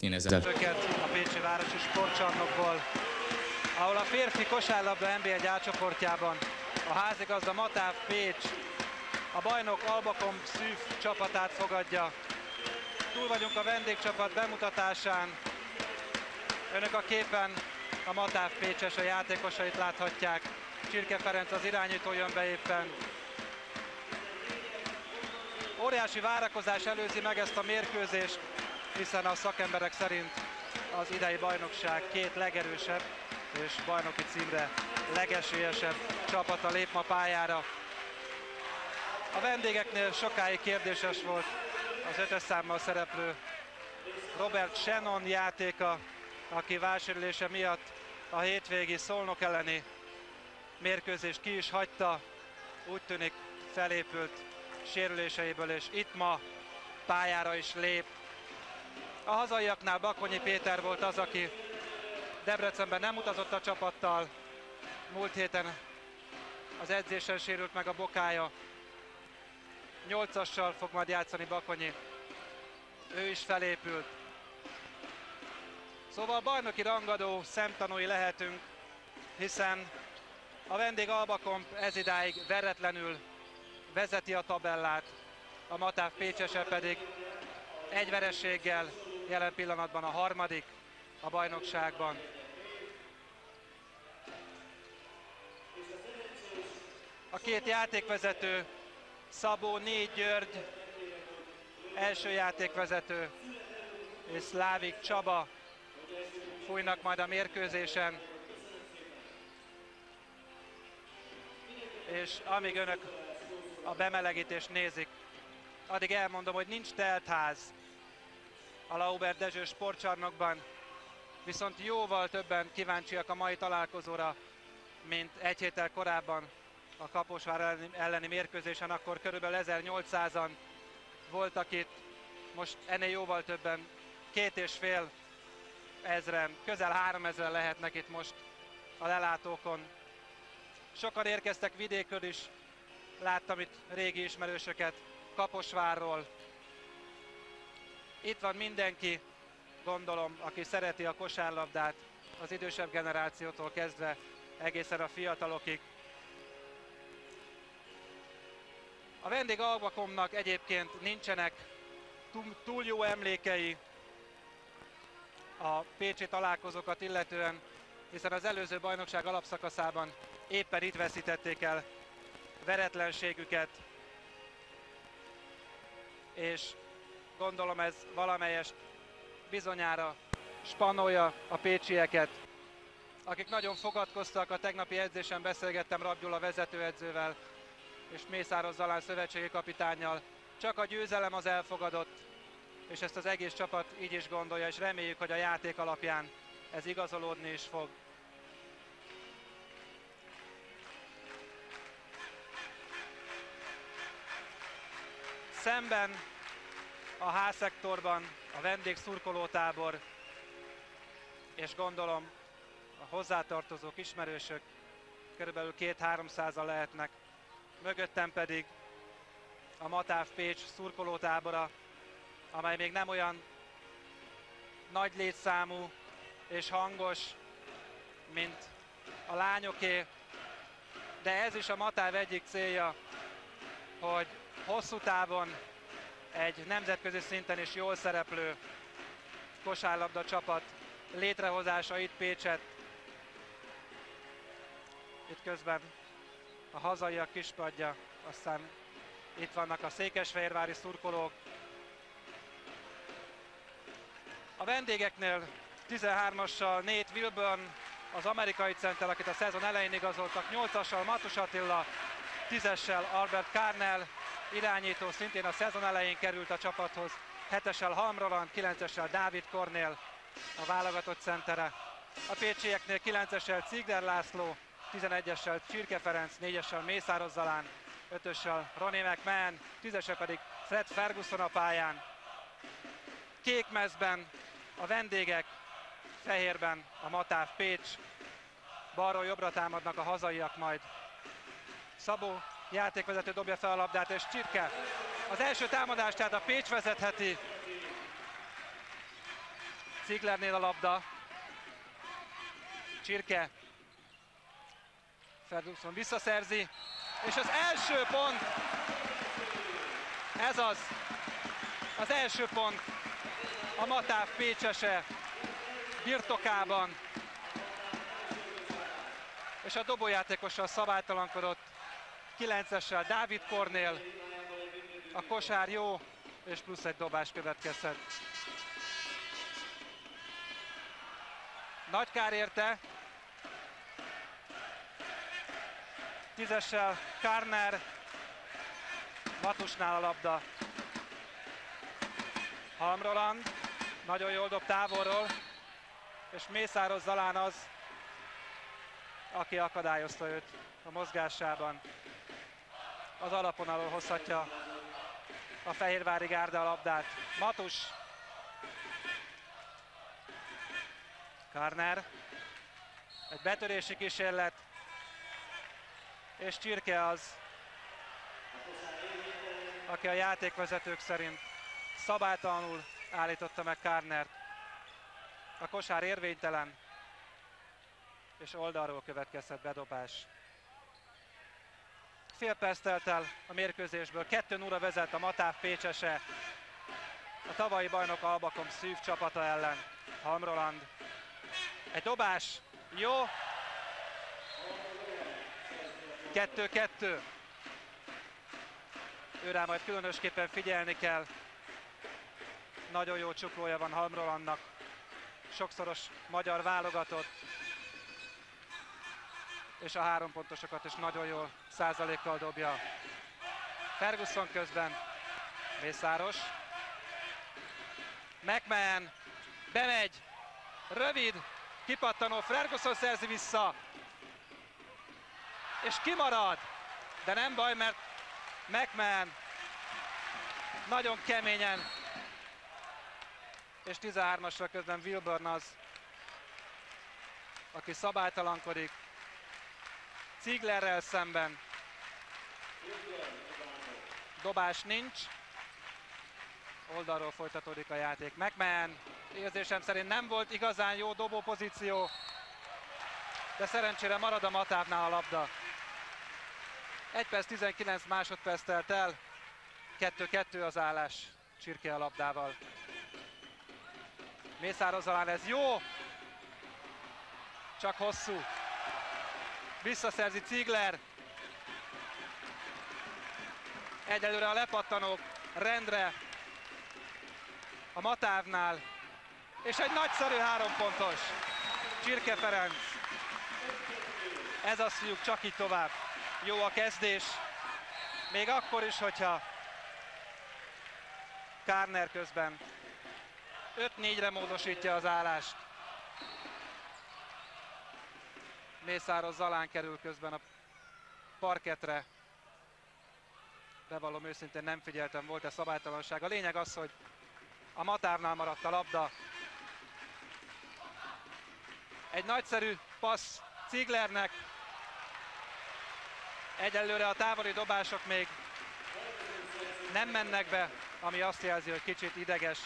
én ezzel... A Pécsi Városi Sportcsarnokból, ahol a férfi kosárlabda NBA gyárcsoportjában a házigazda Matáv Pécs a bajnok Albakom Szűf csapatát fogadja. Túl vagyunk a vendégcsapat bemutatásán. Önök a képen a Matáv Pécses a játékosait láthatják. Csirke Ferenc az irányító jön be éppen. Óriási várakozás előzi meg ezt a mérkőzést, hiszen a szakemberek szerint az idei bajnokság két legerősebb és bajnoki címre legesélyesebb csapata lép ma pályára. A vendégeknél sokáig kérdéses volt az ötös számmal szereplő Robert Shannon játéka, aki válsérülése miatt a hétvégi Szolnok elleni mérkőzést ki is hagyta. Úgy tűnik felépült sérüléseiből, és itt ma pályára is lép. A hazaiaknál Bakonyi Péter volt az, aki Debrecenben nem utazott a csapattal. Múlt héten az edzésen sérült meg a bokája. Nyolcassal fog majd játszani Bakonyi. Ő is felépült. Szóval bajnoki rangadó szemtanúi lehetünk, hiszen a vendég Albakomp ez idáig veretlenül vezeti a tabellát, a Matáv Pécsese pedig egy verességgel jelen pillanatban a harmadik a bajnokságban. A két játékvezető, Szabó Négy György, első játékvezető, és Szlávik Csaba fújnak majd a mérkőzésen. És amíg önök a bemelegítést nézik, addig elmondom, hogy nincs teltház a Lauber Dezső sportcsarnokban, viszont jóval többen kíváncsiak a mai találkozóra, mint egy héttel korábban a Kaposvár elleni, elleni mérkőzésen, akkor körülbelül 1800-an voltak itt, most ennél jóval többen, két és fél ezren, közel három ezren lehetnek itt most a lelátókon. Sokan érkeztek vidékről is, láttam itt régi ismerősöket Kaposvárról. Itt van mindenki, gondolom, aki szereti a kosárlabdát, az idősebb generációtól kezdve egészen a fiatalokig. A vendég Albakomnak egyébként nincsenek túl jó emlékei a pécsi találkozókat illetően, hiszen az előző bajnokság alapszakaszában éppen itt veszítették el veretlenségüket, és gondolom ez valamelyest bizonyára spanolja a pécsieket, akik nagyon fogadkoztak, a tegnapi edzésen beszélgettem Rabgyula vezetőedzővel és Mészáros Zalán szövetségi kapitányjal. Csak a győzelem az elfogadott, és ezt az egész csapat így is gondolja, és reméljük, hogy a játék alapján ez igazolódni is fog. Szemben a H-szektorban a vendég szurkolótábor, és gondolom a hozzátartozók, ismerősök körülbelül két-háromszázal lehetnek. Mögöttem pedig a Matáv Pécs szurkolótábora, amely még nem olyan nagy létszámú és hangos, mint a lányoké, de ez is a Matáv egyik célja, hogy hosszú távon egy nemzetközi szinten is jól szereplő kosárlabda csapat létrehozása itt Pécset. Itt közben a hazaiak kispadja, aztán itt vannak a székesfehérvári szurkolók. A vendégeknél 13-assal Nate Wilburn, az amerikai center, akit a szezon elején igazoltak, 8-assal Matus Attila, 10-essel Albert Kárnel, irányító szintén a szezon elején került a csapathoz, 7-essel Halm Roland, 9-essel Dávid Kornél, a válogatott centere. A pécsieknél 9-essel Cigder László, 11-essel Csirke Ferenc, 4-essel Mészáros Zalán, 5-össel Ronnie McMahon, 10 pedig Fred Ferguson a pályán. Kék mezben a vendégek, fehérben a Matáv Pécs, balról jobbra támadnak a hazaiak majd. Szabó játékvezető dobja fel a labdát, és Csirke az első támadást tehát a Pécs vezetheti. Zieglernél a labda. Csirke. Ferguson visszaszerzi. És az első pont. Ez az. Az első pont. A Matáv Pécsese birtokában. És a dobójátékossal szabálytalankodott 9-essel Dávid Kornél. A kosár jó, és plusz egy dobás következhet. Nagy kár érte. Tízessel Kárner. Matusnál a labda. Halmroland. Nagyon jól dob távolról. És Mészáros Zalán az, aki akadályozta őt a mozgásában. Az alapon alól hozhatja a Fehérvári Gárda a labdát. Matus. Karner. Egy betörési kísérlet. És Csirke az, aki a játékvezetők szerint szabálytalanul állította meg Kárnert. A kosár érvénytelen, és oldalról következett bedobás. Fél perc telt el a mérkőzésből, 2 0 vezet a Matáv Pécsese, a tavalyi bajnok Albakom szűv csapata ellen. Hamroland. Egy dobás, jó. 2-2. Őrá majd különösképpen figyelni kell. Nagyon jó csuklója van Halmrolandnak. Sokszoros magyar válogatott. És a három pontosokat is nagyon jól százalékkal dobja. Ferguson közben. Mészáros. McMahon. Bemegy. Rövid. Kipattanó. Ferguson szerzi vissza. És kimarad. De nem baj, mert McMahon nagyon keményen és 13-asra közben Wilburn az, aki szabálytalankodik. Zieglerrel szemben. Dobás nincs. Oldalról folytatódik a játék. McMahon érzésem szerint nem volt igazán jó dobó pozíció, de szerencsére marad a Matávnál a labda. 1 perc 19 másodperc telt el, 2-2 az állás Csirke a labdával. Mészáros ez jó, csak hosszú. Visszaszerzi Ziegler. Egyelőre a lepattanók rendre a Matávnál. És egy nagyszerű három pontos. Csirke Ferenc. Ez azt fiúk, csak így tovább. Jó a kezdés. Még akkor is, hogyha Kárner közben 5-4-re módosítja az állást. Mészáros Zalán kerül közben a parketre. Bevallom őszintén nem figyeltem, volt-e szabálytalanság. A lényeg az, hogy a Matárnál maradt a labda. Egy nagyszerű passz Zieglernek. Egyelőre a távoli dobások még nem mennek be, ami azt jelzi, hogy kicsit ideges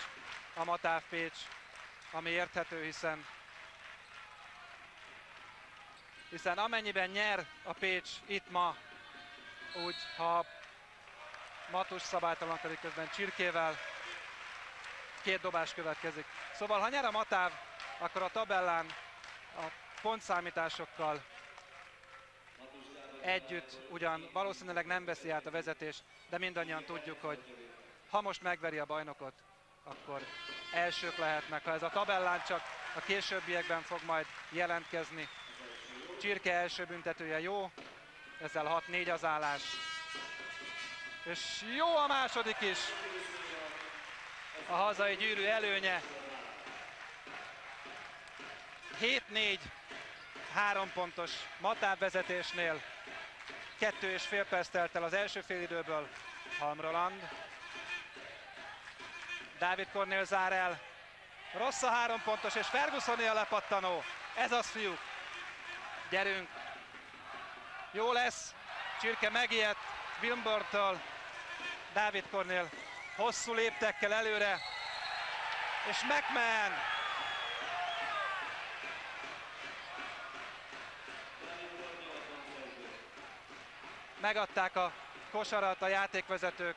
a Matáv Pécs, ami érthető, hiszen hiszen amennyiben nyer a Pécs itt ma, úgy ha Matus szabálytalankodik közben Csirkével, két dobás következik. Szóval ha nyer a Matáv, akkor a tabellán a pontszámításokkal együtt ugyan valószínűleg nem veszi át a vezetés, de mindannyian tudjuk, hogy ha most megveri a bajnokot, akkor elsők lehetnek. Ha ez a tabellán csak a későbbiekben fog majd jelentkezni. Csirke első büntetője jó, ezzel 6-4 az állás. És jó a második is. A hazai gyűrű előnye. 7-4, három pontos Matáv vezetésnél. Kettő és fél perc el az első félidőből. Halmroland Dávid Kornél zár el. Rossz a három pontos, és Fergusoné a lepattanó. Ez az, fiúk. Gyerünk! Jó lesz! Csirke megijedt Wilmborttal, Dávid Kornél hosszú léptekkel előre, és McMahon megadták a kosarat a játékvezetők.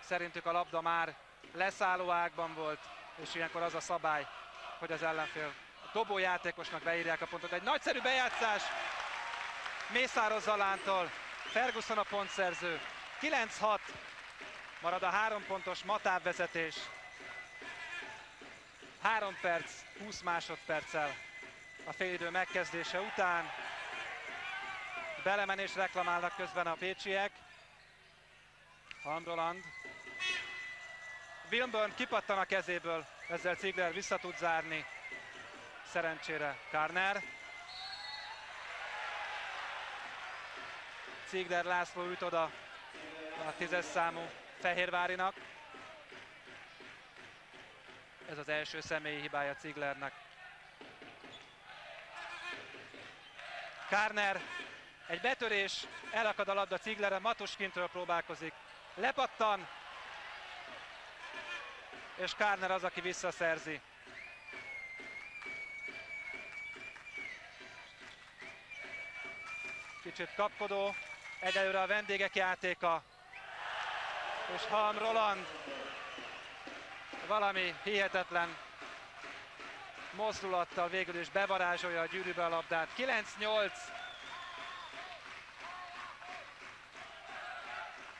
Szerintük a labda már leszálló ágban volt, és ilyenkor az a szabály, hogy az ellenfél dobó játékosnak beírják a pontot. Egy nagyszerű bejátszás Mészáros Zalántól, Ferguson a pontszerző. 9-6 marad a három pontos matáv vezetés. 3 perc, 20 másodperccel a félidő megkezdése után. Belemenés reklamálnak közben a pécsiek. Hamroland. Wilburn kipattan a kezéből, ezzel Ziegler vissza tud zárni. Szerencsére Karner. Ziegler László üt oda a tízes számú Fehérvárinak. Ez az első személyi hibája Zieglernek. Kárner, egy betörés, elakad a labda Zieglerre, Matuskintről próbálkozik. Lepattan, és Kárner az, aki visszaszerzi. Kicsit kapkodó, egyelőre a vendégek játéka. És Halm Roland valami hihetetlen mozdulattal végül is bevarázsolja a gyűrűbe a labdát. 9-8.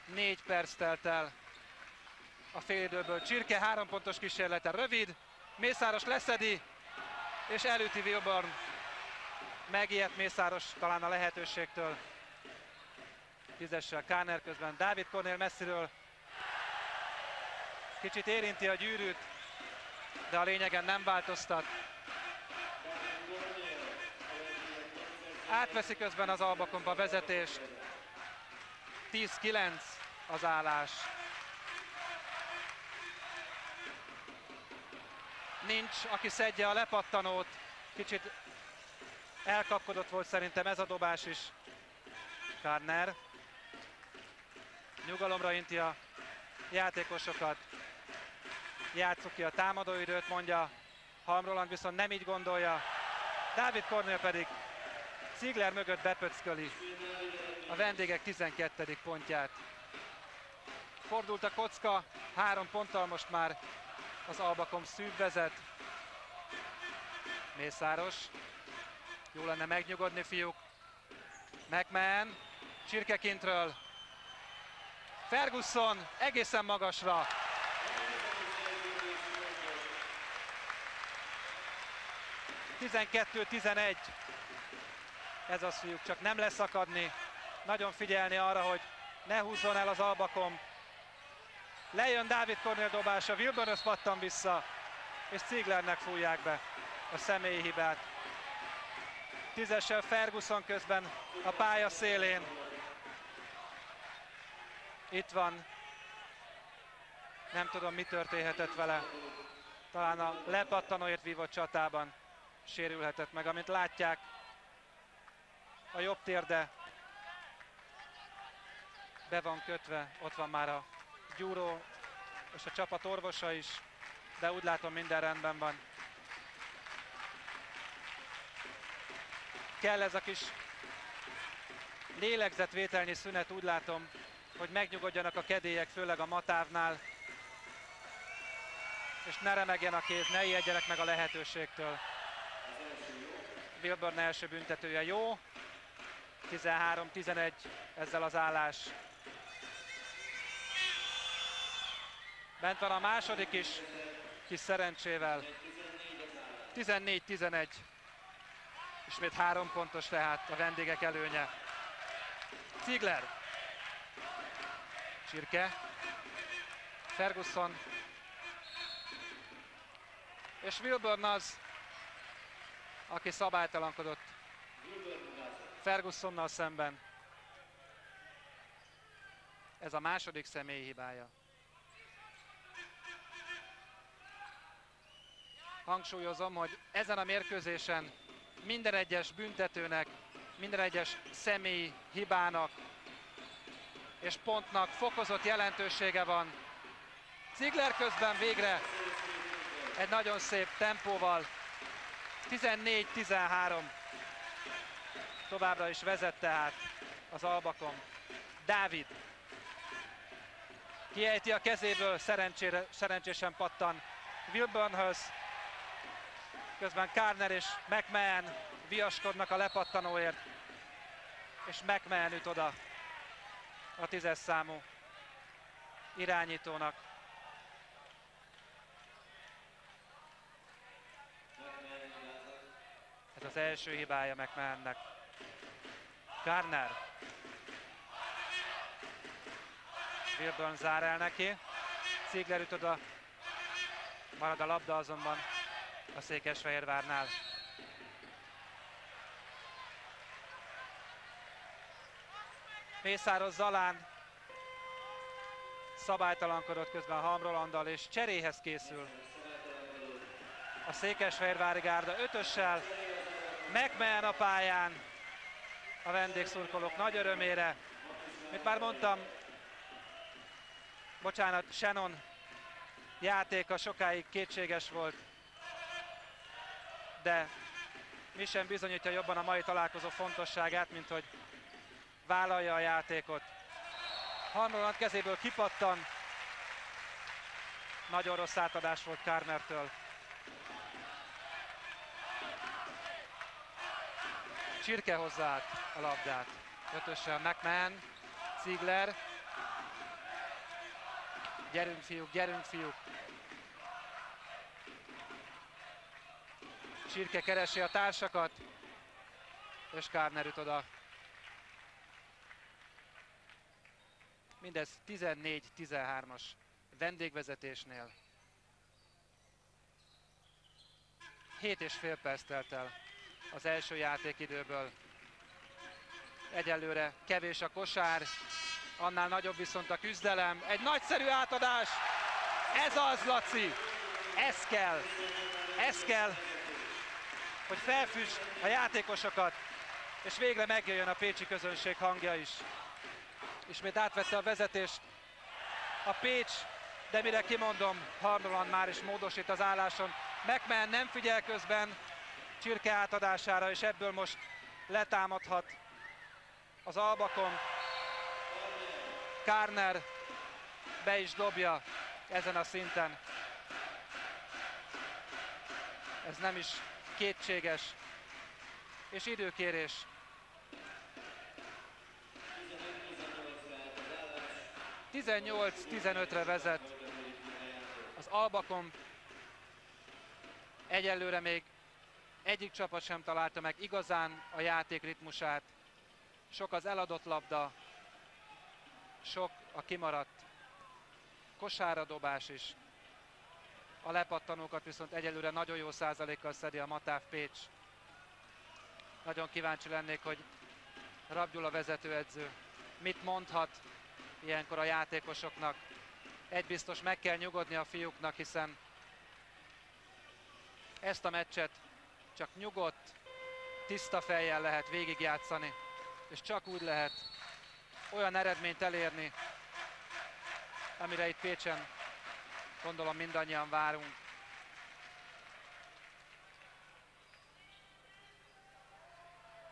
4 perc telt el a félidőből. Csirke három pontos kísérlete rövid, Mészáros leszedi, és elüti Wilborn. Megijedt Mészáros talán a lehetőségtől. Tízessel Káner közben Dávid Kornél messziről. Kicsit érinti a gyűrűt, de a lényegen nem változtat. Átveszi közben az Albakomba vezetést. 10-9 az állás. Nincs, aki szedje a lepattanót. Kicsit elkapkodott volt szerintem ez a dobás is. Karner. Nyugalomra inti a játékosokat. Játsszuk ki a támadóidőt, mondja Halmroland, viszont nem így gondolja. Dávid Kornél pedig Ziegler mögött bepöcköli a vendégek 12. pontját. Fordult a kocka, három ponttal most már az Albakom szűk vezet. Mészáros. Jó lenne megnyugodni, fiúk. McMahon, Csirkekintről. Ferguson egészen magasra. Tizenkettő, tizenegy. Ez az fiúk, csak nem leszakadni. Nagyon figyelni arra, hogy ne húzzon el az albakom. Lejön Dávid Kornél dobása, Wilburn pattan vissza, és Zieglernek fújják be a személyi hibát. Tízessel Ferguson közben a pálya szélén. Itt van. Nem tudom, mi történhetett vele. Talán a lepattanóért vívott csatában sérülhetett meg. Amint látják, a jobb térde be van kötve, ott van már a gyúró és a csapat orvosa is, de úgy látom minden rendben van. Kell ez a kis lélegzetvételnyi szünet, úgy látom, hogy megnyugodjanak a kedélyek, főleg a matávnál, és ne remegjen a kéz, ne ijedjenek meg a lehetőségtől. Wilburn első büntetője jó, 13-11 ezzel az állás. Bent van a második is, kis szerencsével. 14-11. Ismét három pontos tehát a vendégek előnye. Ziegler. Csirke. Ferguson. És Wilburn az, aki szabálytalankodott Fergusonnal szemben. Ez a második személyi hibája. hangsúlyozom, hogy ezen a mérkőzésen minden egyes büntetőnek, minden egyes személy hibának és pontnak fokozott jelentősége van. Ziegler közben végre egy nagyon szép tempóval 14-13 továbbra is vezet tehát az albakon. Dávid kiejti a kezéből, szerencsére, szerencsésen pattan Wilburnhöz. Közben Kárner és McMahon viaskodnak a lepattanóért, és McMahon üt oda a tízes számú irányítónak. Ez az első hibája McMahonnek. Garner. Wilburn zár el neki. Ziegler üt oda. Marad a labda azonban a Székesfehérvárnál. Mészáros Zalán szabálytalankodott közben Hamrolandal és cseréhez készül a Székesfehérvári Gárda ötössel, McMahon a pályán, a vendégszurkolók nagy örömére. Mint már mondtam, bocsánat, Shannon játéka sokáig kétséges volt, de mi sem bizonyítja jobban a mai találkozó fontosságát, mint hogy vállalja a játékot. Harmoland kezéből kipattan, nagyon rossz átadás volt Kármertől. Csirke hozzá a labdát. Ötössel McMahon, Ziegler. Gyerünk fiúk, gyerünk fiúk. Csirke keresi a társakat, és Kárner üt oda. Mindez 14-13-as vendégvezetésnél. 7 és fél perc telt el az első játékidőből. Egyelőre kevés a kosár, annál nagyobb viszont a küzdelem. Egy nagyszerű átadás! Ez az, Laci! Ez kell! Ez kell, hogy felfüss a játékosokat, és végre megjöjjön a pécsi közönség hangja is. Ismét átvette a vezetést a Pécs, de mire kimondom, Harnolan már is módosít az álláson. McMahon nem figyel közben, csirke átadására, és ebből most letámadhat az albakon. Kárner be is dobja ezen a szinten. Ez nem is kétséges. És időkérés. Tizennyolc 15-re vezet az Albakon. Egyelőre még egyik csapat sem találta meg igazán a játék ritmusát. Sok az eladott labda, sok a kimaradt kosáradobás is. A lepattanókat viszont egyelőre nagyon jó százalékkal szedi a Matáv Pécs. Nagyon kíváncsi lennék, hogy Rabgyula vezetőedző mit mondhat ilyenkor a játékosoknak. Egy biztos meg kell nyugodni a fiúknak, hiszen ezt a meccset csak nyugodt, tiszta fejjel lehet végigjátszani, és csak úgy lehet olyan eredményt elérni, amire itt Pécsen gondolom mindannyian várunk.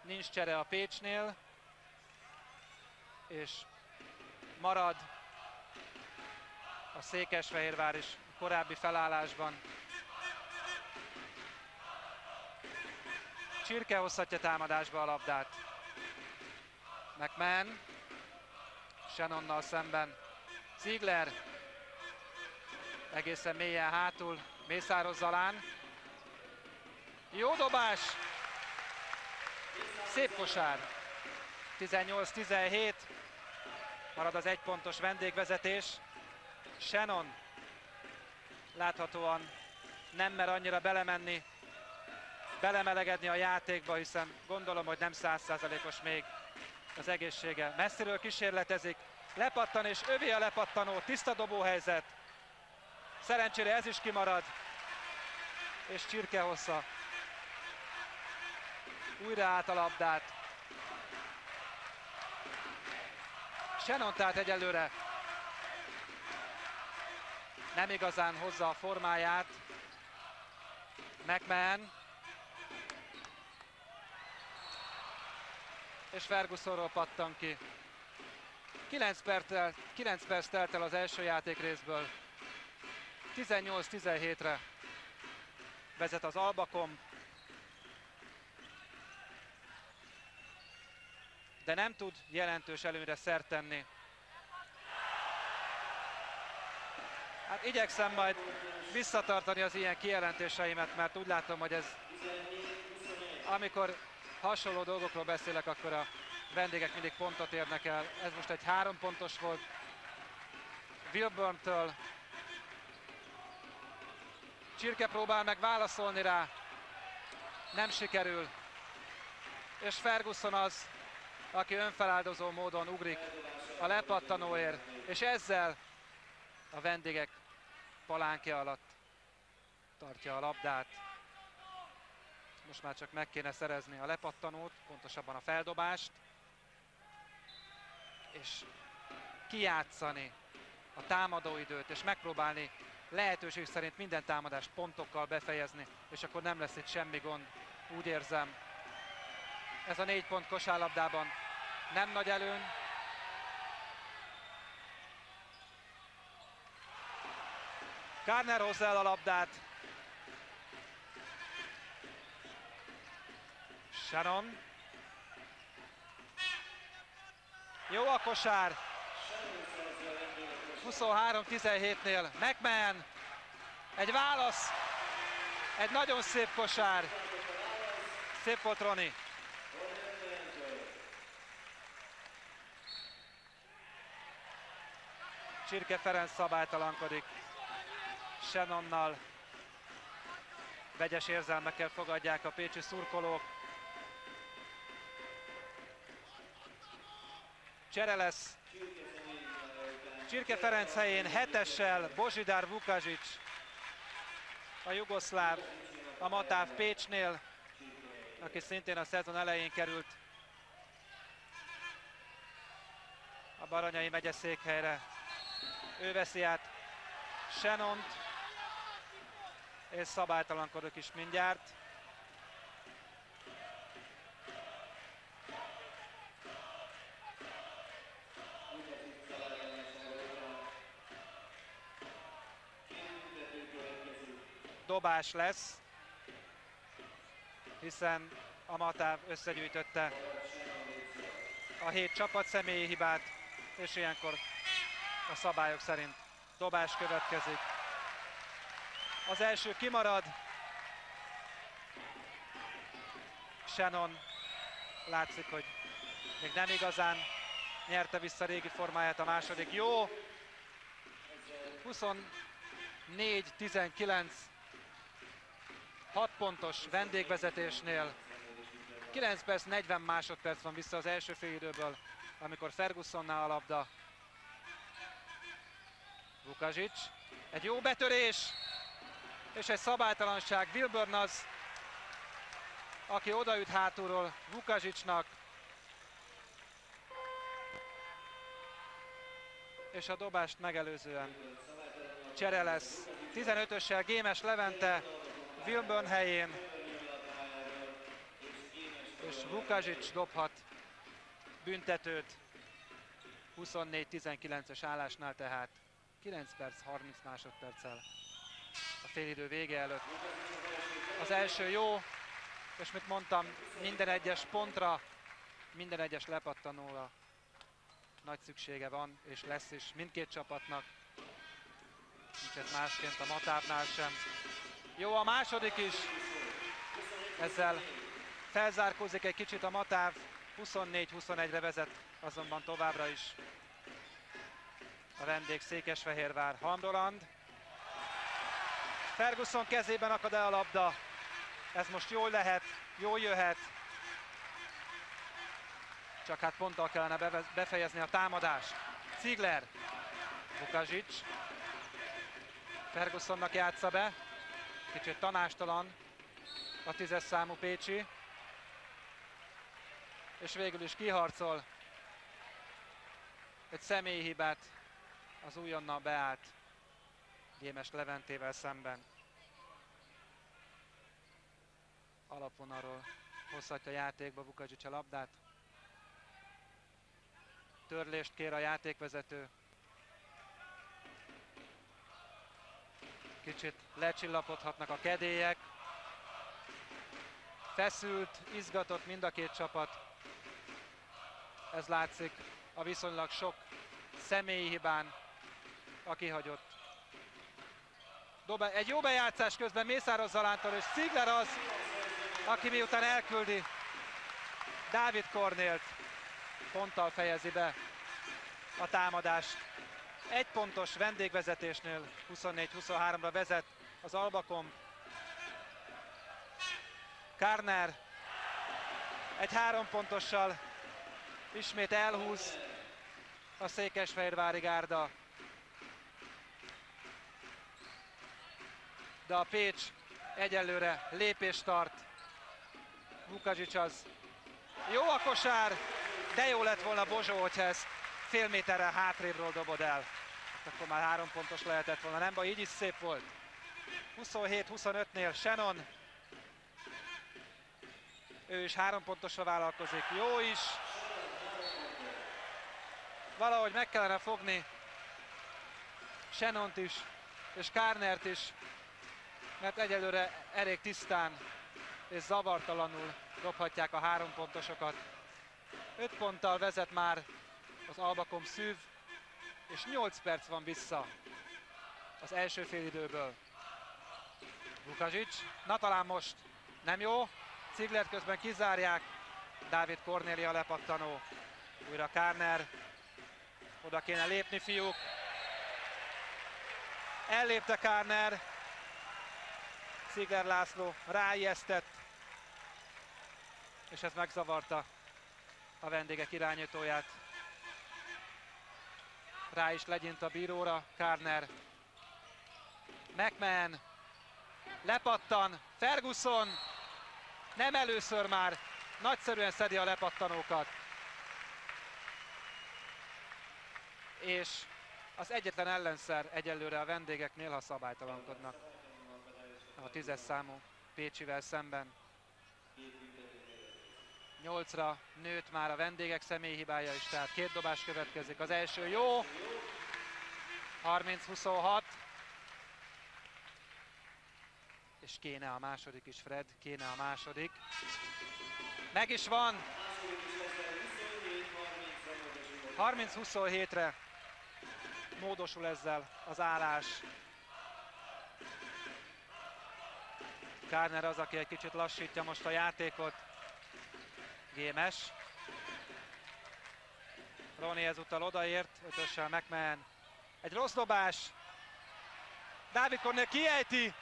Nincs csere a Pécsnél, és marad a Székesfehérvár is korábbi felállásban. Csirke hozhatja támadásba a labdát. McMahon. Shannonnal szemben. Ziegler. Egészen mélyen hátul. Mészáros Zalán. Jó dobás. Szép kosár. 18-17. Marad az egypontos vendégvezetés. Shannon láthatóan nem mer annyira belemenni belemelegedni a játékba, hiszen gondolom, hogy nem százszázalékos még az egészsége. Messziről kísérletezik, lepattan és övé a lepattanó, tiszta dobóhelyzet. Szerencsére ez is kimarad, és Csirke hossza. Újra át a labdát. Shannon tehát egyelőre nem igazán hozza a formáját. McMahon és Fergusonról pattan ki. 9 perc, telt, 9 perc telt el az első játék részből. 18-17-re vezet az Albakom. De nem tud jelentős előre szert tenni. Hát igyekszem majd visszatartani az ilyen kijelentéseimet, mert úgy látom, hogy ez amikor hasonló dolgokról beszélek, akkor a vendégek mindig pontot érnek el. Ez most egy három pontos volt Wilburn-től. Csirke próbál meg válaszolni rá, nem sikerül. És Ferguson az, aki önfeláldozó módon ugrik a lepattanóért, és ezzel a vendégek palánkja alatt tartja a labdát. Most már csak meg kéne szerezni a lepattanót, pontosabban a feldobást, és kijátszani a támadóidőt, és megpróbálni lehetőség szerint minden támadást pontokkal befejezni, és akkor nem lesz itt semmi gond, úgy érzem. Ez a négy pont kosárlabdában nem nagy előny. Kárner hozzá el a labdát. Sharon. Jó a kosár. 23-17-nél McMahon. Egy válasz. Egy nagyon szép kosár. Szép volt Roni. Csirke Ferenc szabálytalankodik. Shannonnal vegyes érzelmekkel fogadják a pécsi szurkolók. Csere lesz Csirke Ferenc helyén hetessel Bozsidár Vukazsics, a jugoszláv, a Matáv Pécsnél, aki szintén a szezon elején került a Baranyai megye székhelyre. Ő veszi át Shannon és szabálytalankodok is mindjárt. Dobás lesz, hiszen a Matáv összegyűjtötte a hét csapat személyi hibát, és ilyenkor a szabályok szerint dobás következik. Az első kimarad. Shannon látszik, hogy még nem igazán nyerte vissza régi formáját a második. Jó! 24-19 6 pontos vendégvezetésnél. 9 perc, 40 másodperc van vissza az első félidőből, amikor Fergusonnál a labda. Vukazsics. Egy jó betörés, és egy szabálytalanság. Wilburn az, aki odaüt hátulról Vukazsicsnak. És a dobást megelőzően csere lesz. 15-össel Gémes Levente Wilburn helyén, és Vukazsics dobhat büntetőt 24-19-es állásnál tehát 9 perc 30 másodperccel a félidő vége előtt. Az első jó, és mit mondtam, minden egyes pontra, minden egyes lepattanóra nagy szüksége van, és lesz is mindkét csapatnak. Nincs ez másként a Matávnál sem. Jó a második is. Ezzel felzárkózik egy kicsit a Matáv. 24-21-re vezet azonban továbbra is a vendég Székesfehérvár Handoland. Ferguson kezében akad el a labda. Ez most jól lehet, jól jöhet. Csak hát ponttal kellene befejezni a támadást. Ziegler, Bukazsics, Fergusonnak játsza be. Kicsit tanástalan a tízes számú Pécsi. És végül is kiharcol egy személyi hibát az újonnan beállt Gémes Leventével szemben. Alapvonalról hozhatja játékba Vukadzsics a labdát. Törlést kér a játékvezető. Kicsit lecsillapodhatnak a kedélyek. Feszült, izgatott mind a két csapat. Ez látszik a viszonylag sok személyi hibán, a kihagyott. Dobe, egy jó bejátszás közben Mészáros Zalántól, és Szigler az, aki miután elküldi Dávid Kornélt, ponttal fejezi be a támadást. Egy pontos vendégvezetésnél 24-23-ra vezet az Albakom. Kárner egy három pontossal ismét elhúz a Székesfehérvári Gárda. De a Pécs egyelőre lépést tart. Vukazsics az jó a kosár, de jó lett volna Bozsó, hogyha ezt fél méterrel hátrébről dobod el. Akkor már három pontos lehetett volna, nem baj, így is szép volt. 27-25-nél Shannon. Ő is három pontosra vállalkozik, jó is. Valahogy meg kellene fogni Shannont is, és Kárnert is, mert egyelőre elég tisztán és zavartalanul dobhatják a három pontosokat. 5 ponttal vezet már az Albakom szűv, és 8 perc van vissza az első félidőből. Vukazsics, na talán most nem jó, Ciglet közben kizárják, Dávid Kornélia lepattanó, újra Kárner, oda kéne lépni fiúk, ellépte Kárner, Cigler László ráijesztett, és ez megzavarta a vendégek irányítóját. Rá is legyint a bíróra, Kárner. McMahon lepattan, Ferguson nem először már nagyszerűen szedi a lepattanókat. És az egyetlen ellenszer egyelőre a vendégeknél, ha szabálytalankodnak a tízes számú Pécsivel szemben. Nyolcra nőtt már a vendégek személyhibája is, tehát két dobás következik. Az első jó, 30-26. És kéne a második is, Fred, kéne a második. Meg is van! 30-27-re módosul ezzel az állás. Kárner az, aki egy kicsit lassítja most a játékot. Gémes. Roni ezúttal odaért, ötössel McMahon. Egy rossz dobás. Dávid Cornél kiejti.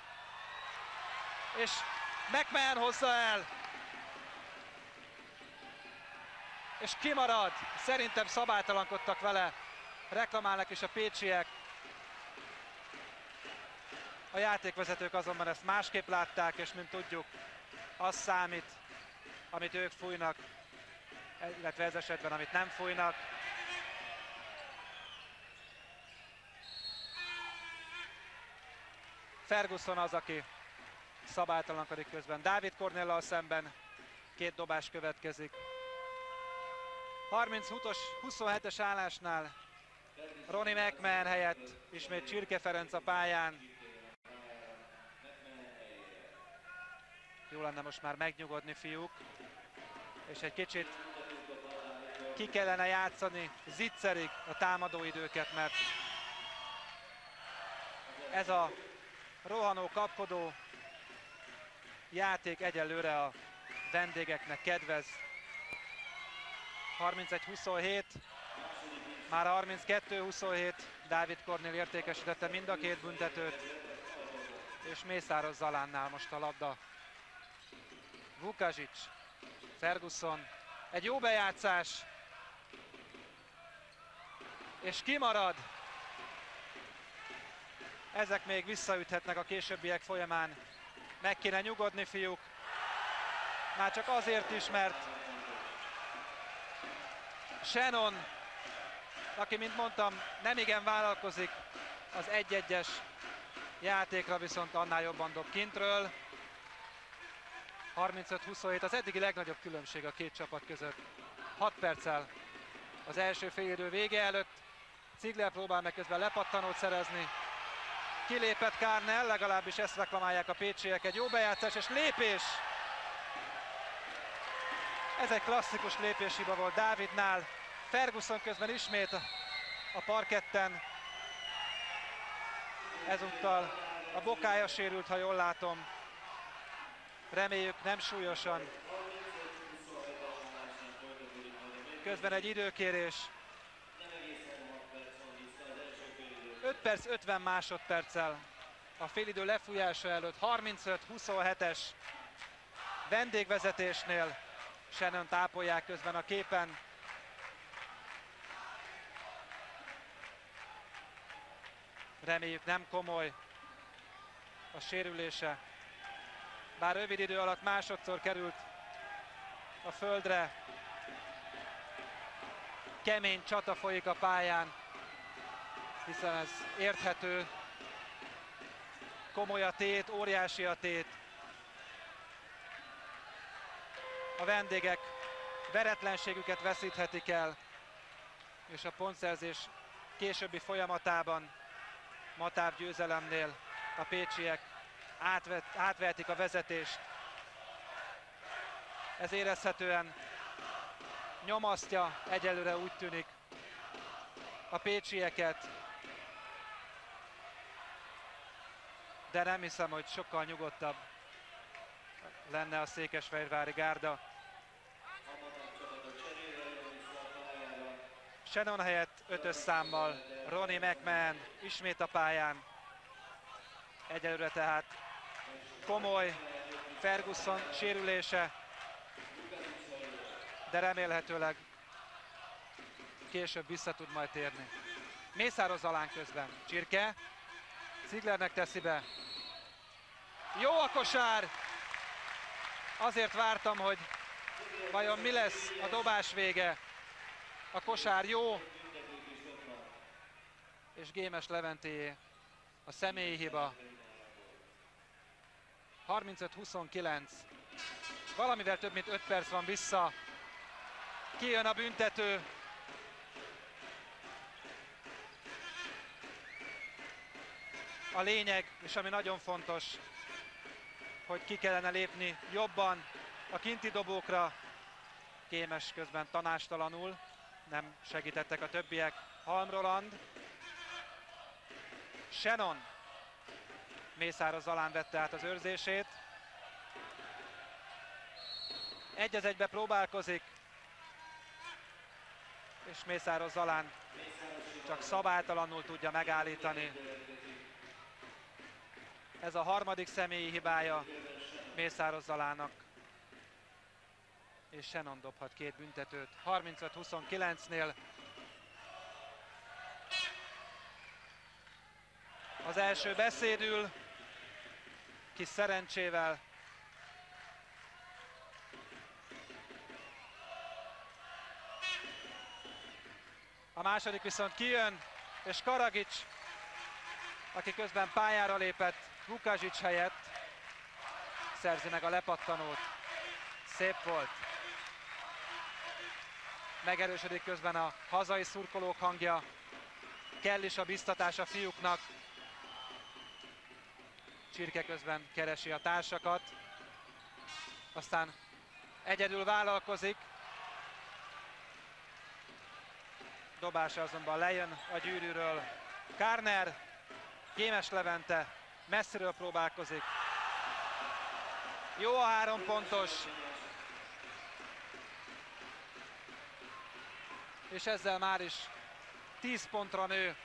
És McMahon hozza el. És kimarad. Szerintem szabálytalankodtak vele. Reklamálnak is a pécsiek. A játékvezetők azonban ezt másképp látták, és mint tudjuk, az számít, amit ők fújnak, illetve ez esetben, amit nem fújnak. Ferguson az, aki szabálytalankodik közben. Dávid Cornellal szemben két dobás következik. 30-os, 27-es állásnál Roni McMahon helyett ismét Csirke Ferenc a pályán. Jó lenne most már megnyugodni, fiúk. És egy kicsit ki kellene játszani zicserig a támadóidőket, mert ez a rohanó, kapkodó játék egyelőre a vendégeknek kedvez. 31-27, már 32-27, Dávid Kornél értékesítette mind a két büntetőt, és Mészáros Zalánnál most a labda Vukasic, Ferguson, egy jó bejátszás, és kimarad. Ezek még visszaüthetnek a későbbiek folyamán. Meg kéne nyugodni, fiúk. Már csak azért is, mert Shannon, aki, mint mondtam, nem igen vállalkozik az egy-egyes játékra, viszont annál jobban dob kintről. 35-27, az eddigi legnagyobb különbség a két csapat között. 6 perccel az első félidő vége előtt. Ziegler próbál meg közben lepattanót szerezni. Kilépett Kárnel, legalábbis ezt reklamálják a pécsiek. Egy jó bejátszás és lépés! Ez egy klasszikus lépéshiba volt Dávidnál. Ferguson közben ismét a parketten. Ezúttal a bokája sérült, ha jól látom. Reméljük nem súlyosan. Közben egy időkérés. 5 perc 50 másodperccel a félidő lefújása előtt 35-27-es vendégvezetésnél Shannon tápolják közben a képen. Reméljük nem komoly a sérülése. Bár rövid idő alatt másodszor került a földre. Kemény csata folyik a pályán, hiszen ez érthető. Komoly a tét, óriási a tét. A vendégek veretlenségüket veszíthetik el, és a pontszerzés későbbi folyamatában Matáv győzelemnél a pécsiek átvet, átvehetik a vezetést. Ez érezhetően nyomasztja, egyelőre úgy tűnik a pécsieket, de nem hiszem, hogy sokkal nyugodtabb lenne a Székesfehérvári gárda. Shannon helyett ötös számmal Ronnie McMahon ismét a pályán. Egyelőre tehát komoly Ferguson sérülése, de remélhetőleg később vissza tud majd térni. Mészáros Alán közben. Csirke. Zieglernek teszi be. Jó a kosár! Azért vártam, hogy vajon mi lesz a dobás vége. A kosár jó, és Gémes Leventéjé a személyi hiba. 35-29. Valamivel több mint 5 perc van vissza. Kijön a büntető. A lényeg, és ami nagyon fontos, hogy ki kellene lépni jobban a kinti dobókra. Kémes közben tanástalanul, nem segítettek a többiek. Halm Roland, Shannon, Mészáros Zalán vette át az őrzését. Egy az egybe próbálkozik, és Mészáros Zalán csak szabálytalanul tudja megállítani. Ez a harmadik személyi hibája Mészáros Zalának. És Shannon dobhat két büntetőt. 35-29-nél az első beszédül, kis szerencsével. A második viszont kijön, és Karagics, aki közben pályára lépett Vukazsics helyett, szerzi meg a lepattanót. Szép volt. Megerősödik közben a hazai szurkolók hangja. Kell is a biztatás a fiúknak. Csirke közben keresi a társakat. Aztán egyedül vállalkozik. Dobása azonban lejön a gyűrűről. Kárner, Gémes Levente messziről próbálkozik. Jó a három pontos. És ezzel már is 10 pontra nő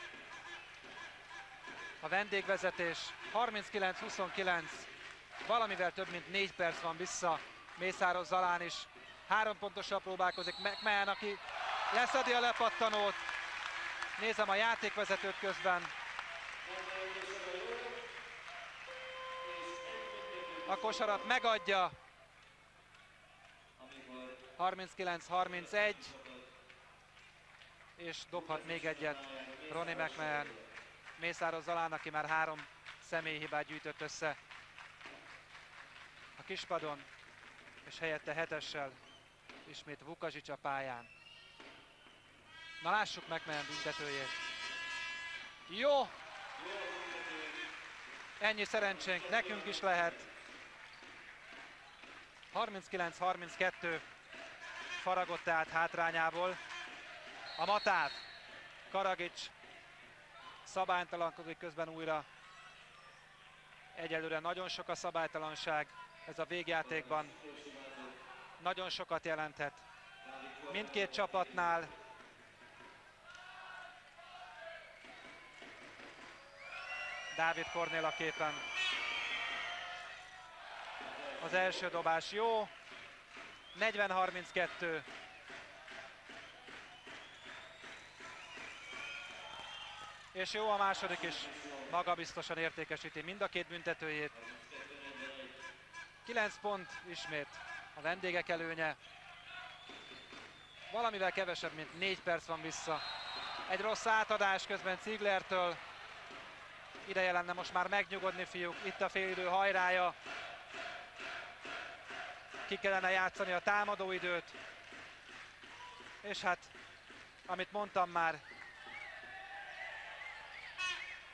a vendégvezetés. 39-29, valamivel több mint 4 perc van vissza. Mészáros Zalán is három pontosan próbálkozik. McMahon, aki leszedi a lepattanót. Nézem a játékvezetőt közben. A kosarat megadja. 39-31. És dobhat még egyet Ronnie McMahon. Mészáros Zalán, aki már három személyhibát gyűjtött össze a kispadon, és helyette hetessel ismét Vukazsics a pályán. Na lássuk meg McMahon büntetőjét. Jó! Ennyi szerencsénk, nekünk is lehet. 39-32 faragott tehát hátrányából. A Matáv, Karagics szabálytalankodik közben újra. Egyelőre nagyon sok a szabálytalanság ez a végjátékban. Nagyon sokat jelenthet. Mindkét csapatnál Dávid Kornél a képen. Az első dobás jó. 40-32. És jó a második is. Magabiztosan értékesíti mind a két büntetőjét. 9 pont ismét a vendégek előnye. Valamivel kevesebb, mint 4 perc van vissza. Egy rossz átadás közben Ciglertől. Ideje lenne most már megnyugodni, fiúk. Itt a félidő hajrája. Ki kellene játszani a támadóidőt. És hát, amit mondtam már,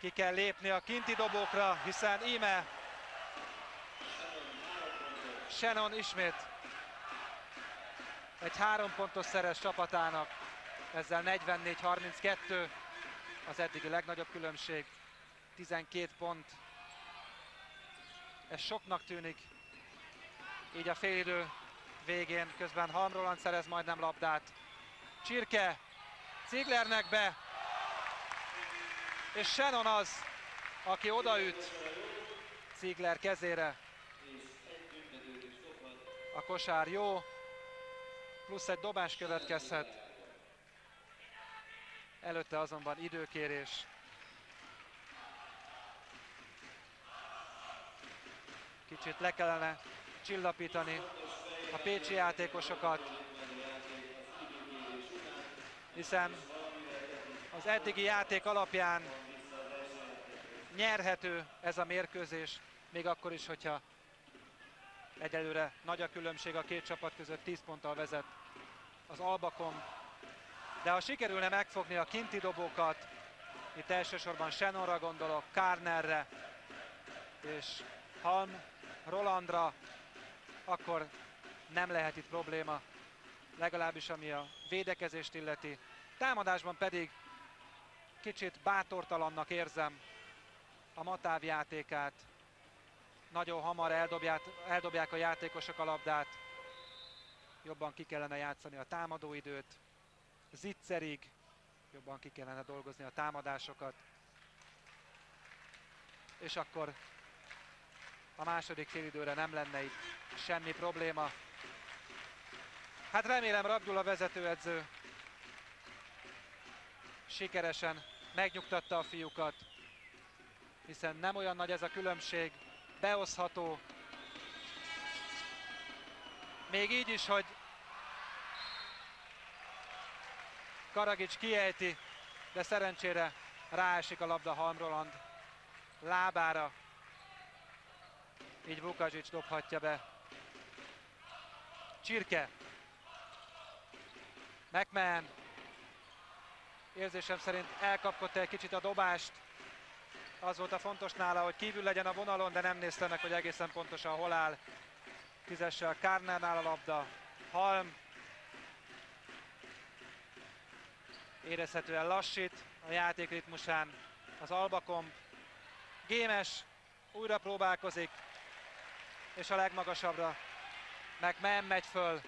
ki kell lépni a kinti dobókra, hiszen íme Shannon ismét egy három pontos szeres csapatának, ezzel 44-32 az eddigi legnagyobb különbség, 12 pont. Ez soknak tűnik, így a félidő végén, közben Halm szerez majdnem labdát. Csirke, Ciglernek be, és Shannon az, aki odaüt Ziegler kezére. A kosár jó, plusz egy dobás következhet. Előtte azonban időkérés. Kicsit le kellene csillapítani a pécsi játékosokat, hiszen az eddigi játék alapján nyerhető ez a mérkőzés, még akkor is, hogyha egyelőre nagy a különbség a két csapat között, 10 ponttal vezet az Albakom. De ha sikerülne megfogni a kinti dobókat, itt elsősorban Shannonra gondolok, Kárnerre és Halm, Rolandra, akkor nem lehet itt probléma, legalábbis ami a védekezést illeti. Támadásban pedig kicsit bátortalannak érzem a Matáv játékát. Nagyon hamar eldobják, eldobják a játékosok a labdát. Jobban ki kellene játszani a támadóidőt. Zicserig jobban ki kellene dolgozni a támadásokat. És akkor a második félidőre nem lenne itt semmi probléma. Hát remélem Rabdula vezetőedző sikeresen megnyugtatta a fiúkat, hiszen nem olyan nagy ez a különbség, beosztható. Még így is, hogy Karagics kiejti, de szerencsére ráesik a labda Halmroland lábára. Így Vukazsics dobhatja be. Csirke. McMahon érzésem szerint elkapkodta egy kicsit a dobást. Az volt a fontos nála, hogy kívül legyen a vonalon, de nem nézte meg, hogy egészen pontosan hol áll. Tízessel Kárnernál a labda. Halm. Érezhetően lassít a játék ritmusán az Albakom. Gémes újra próbálkozik, és a legmagasabbra meg nem megy föl.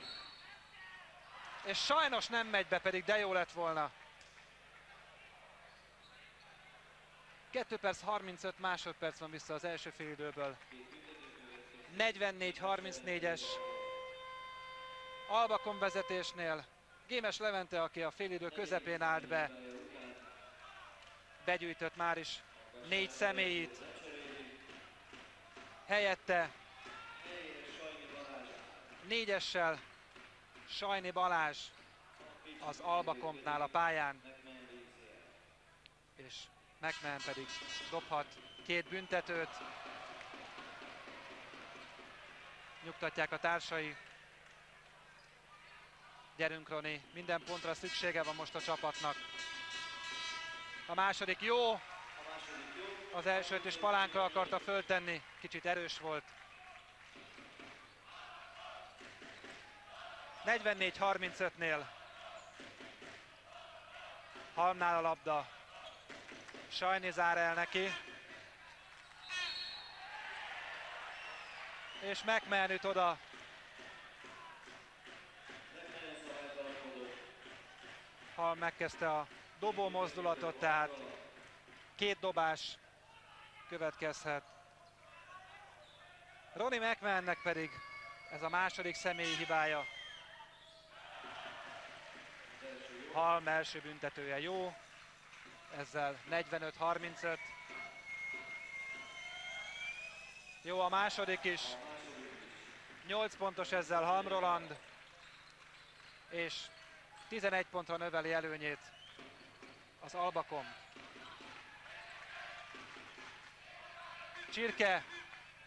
És sajnos nem megy be, pedig de jó lett volna. 2 perc 35 másodperc van vissza az első félidőből. 44-34-es Albakon vezetésnél. Gémes Levente, aki a félidő közepén állt be, begyűjtött már is négy személyit. Helyette négyessel Sajni Balázs az Albakompnál a pályán. És McMahon pedig dobhat két büntetőt. Nyugtatják a társai. Gyerünk, Roni, minden pontra szüksége van most a csapatnak. A második jó, az elsőt is palánkra akarta föltenni, kicsit erős volt. 44-35-nél Halmnál a labda. Sajni zár el neki. És megmenüt oda. Halm megkezdte a dobó mozdulatot, tehát két dobás következhet. Ronnie McMahonnek pedig ez a második személyi hibája. Halm első büntetője jó, ezzel 45-35. Jó a második is, 8 pontos ezzel Halm Roland, és 11 pontra növeli előnyét az Albakom. Csirke,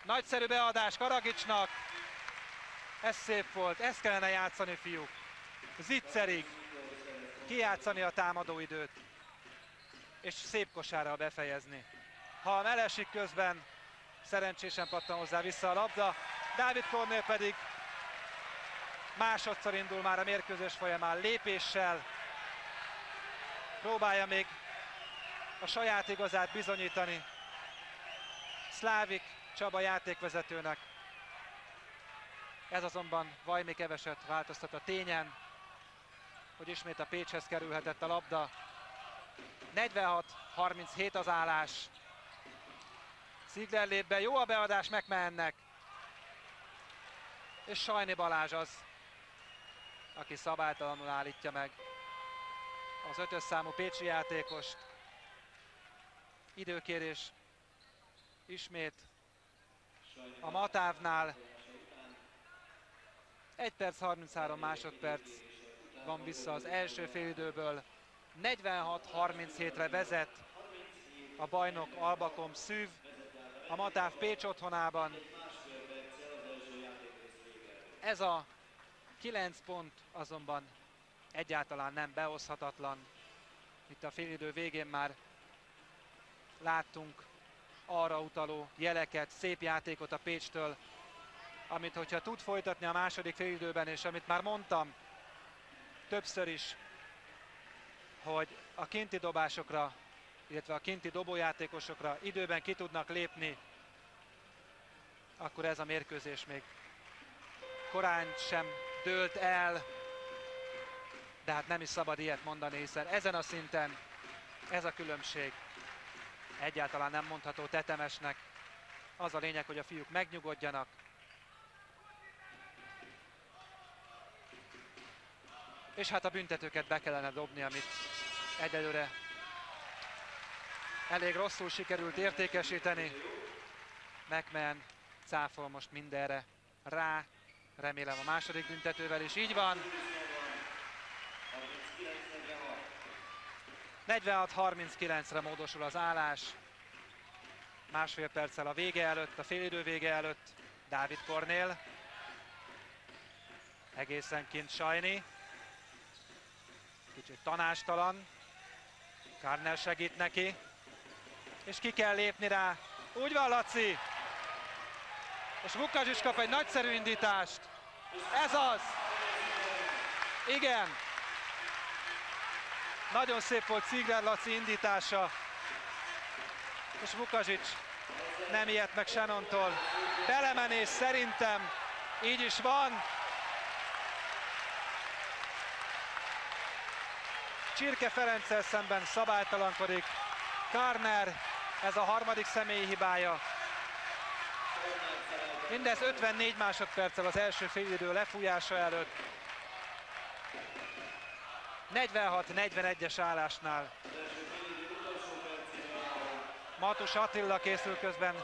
nagyszerű beadás Karagicsnak, ez szép volt, ezt kellene játszani fiúk. Zicserig, kijátszani a támadóidőt, és szép kosárral befejezni. Ha elesik közben, szerencsésen pattan hozzá vissza a labda, Dávid Kornél pedig másodszor indul már a mérkőzés folyamán lépéssel, próbálja még a saját igazát bizonyítani. Szlávik Csaba játékvezetőnek. Ez azonban vajmi keveset változtat a tényen, hogy ismét a Pécshez kerülhetett a labda. 46-37 az állás. Szigler lép be, jó a beadás megmennek. És Sajni Balázs az, aki szabálytalanul állítja meg az ötös számú Pécsi játékost. Időkérés ismét a Matávnál. 1 perc 33 másodperc van vissza az első félidőből. 46-37-re vezet a bajnok Albakom Szűv a Matáv Pécs otthonában. Ez a 9 pont azonban egyáltalán nem behozhatatlan. Itt a félidő végén már láttunk arra utaló jeleket, szép játékot a Pécstől, amit hogyha tud folytatni a második félidőben, és amit már mondtam, többször is, hogy a kinti dobásokra, illetve a kinti dobójátékosokra időben ki tudnak lépni, akkor ez a mérkőzés még korán sem dőlt el, de hát nem is szabad ilyet mondani, hiszen ezen a szinten ez a különbség egyáltalán nem mondható tetemesnek. Az a lényeg, hogy a fiúk megnyugodjanak, és hát a büntetőket be kellene dobni, amit egyelőre elég rosszul sikerült értékesíteni. McMahon cáfol most mindenre rá, remélem a második büntetővel is így van. 46-39-re módosul az állás. Másfél perccel a vége előtt, a félidő vége előtt Dávid Kornél. Egészen kint Sajni. Kicsit tanástalan. Kárnel segít neki. És ki kell lépni rá. Úgy van, Laci! És Vukas is kap egy nagyszerű indítást. Ez az! Igen! Nagyon szép volt Szigler Laci indítása. És Vukasics nem ilyet meg Shanontól. Belemenés szerintem így is van. Csirke Ferenccel szemben szabálytalankodik. Karner, ez a harmadik személyi hibája. Mindez 54 másodperccel az első félidő lefújása előtt. 46-41-es állásnál. Matus Attila készül közben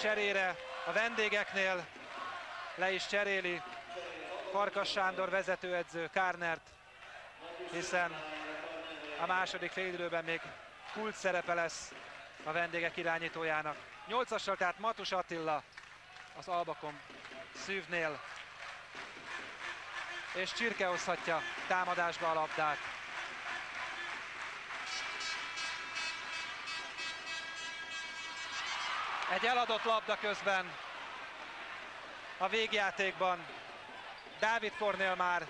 cserére a vendégeknél. Le is cseréli Farkas Sándor vezetőedző Kárnert, hiszen a második félidőben még kult szerepe lesz a vendégek irányítójának. Nyolcassal tehát Matus Attila az Albakom szűvnél. és Csirke hozhatja támadásba a labdát. Egy eladott labda közben a végjátékban. Dávid Kornél már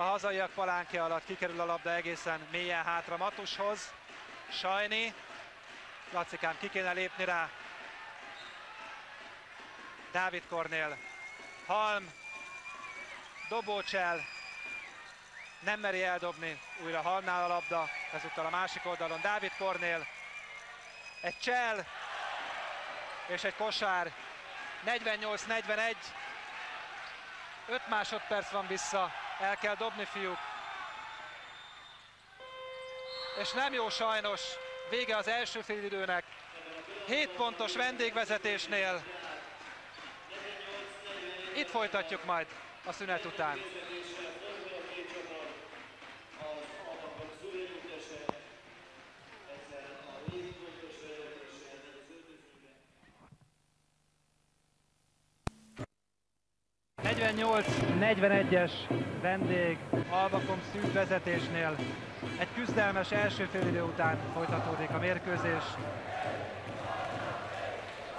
a hazaiak palánkja alatt kikerül a labda egészen mélyen hátra Matushoz. Sajni. Lacikám ki kéne lépni rá. Dávid Kornél. Halm. Dobócsel. Nem meri eldobni. Újra Halmnál a labda. Ezúttal a másik oldalon Dávid Kornél. Egy csel. És egy kosár. 48-41. 5 másodperc van vissza. El kell dobni, fiúk. És nem jó sajnos. Vége az első félidőnek. 7 pontos vendégvezetésnél. Itt folytatjuk majd a szünet után. 48-41-es vendég Albakom szűk vezetésnél. Egy küzdelmes első félidő után folytatódik a mérkőzés.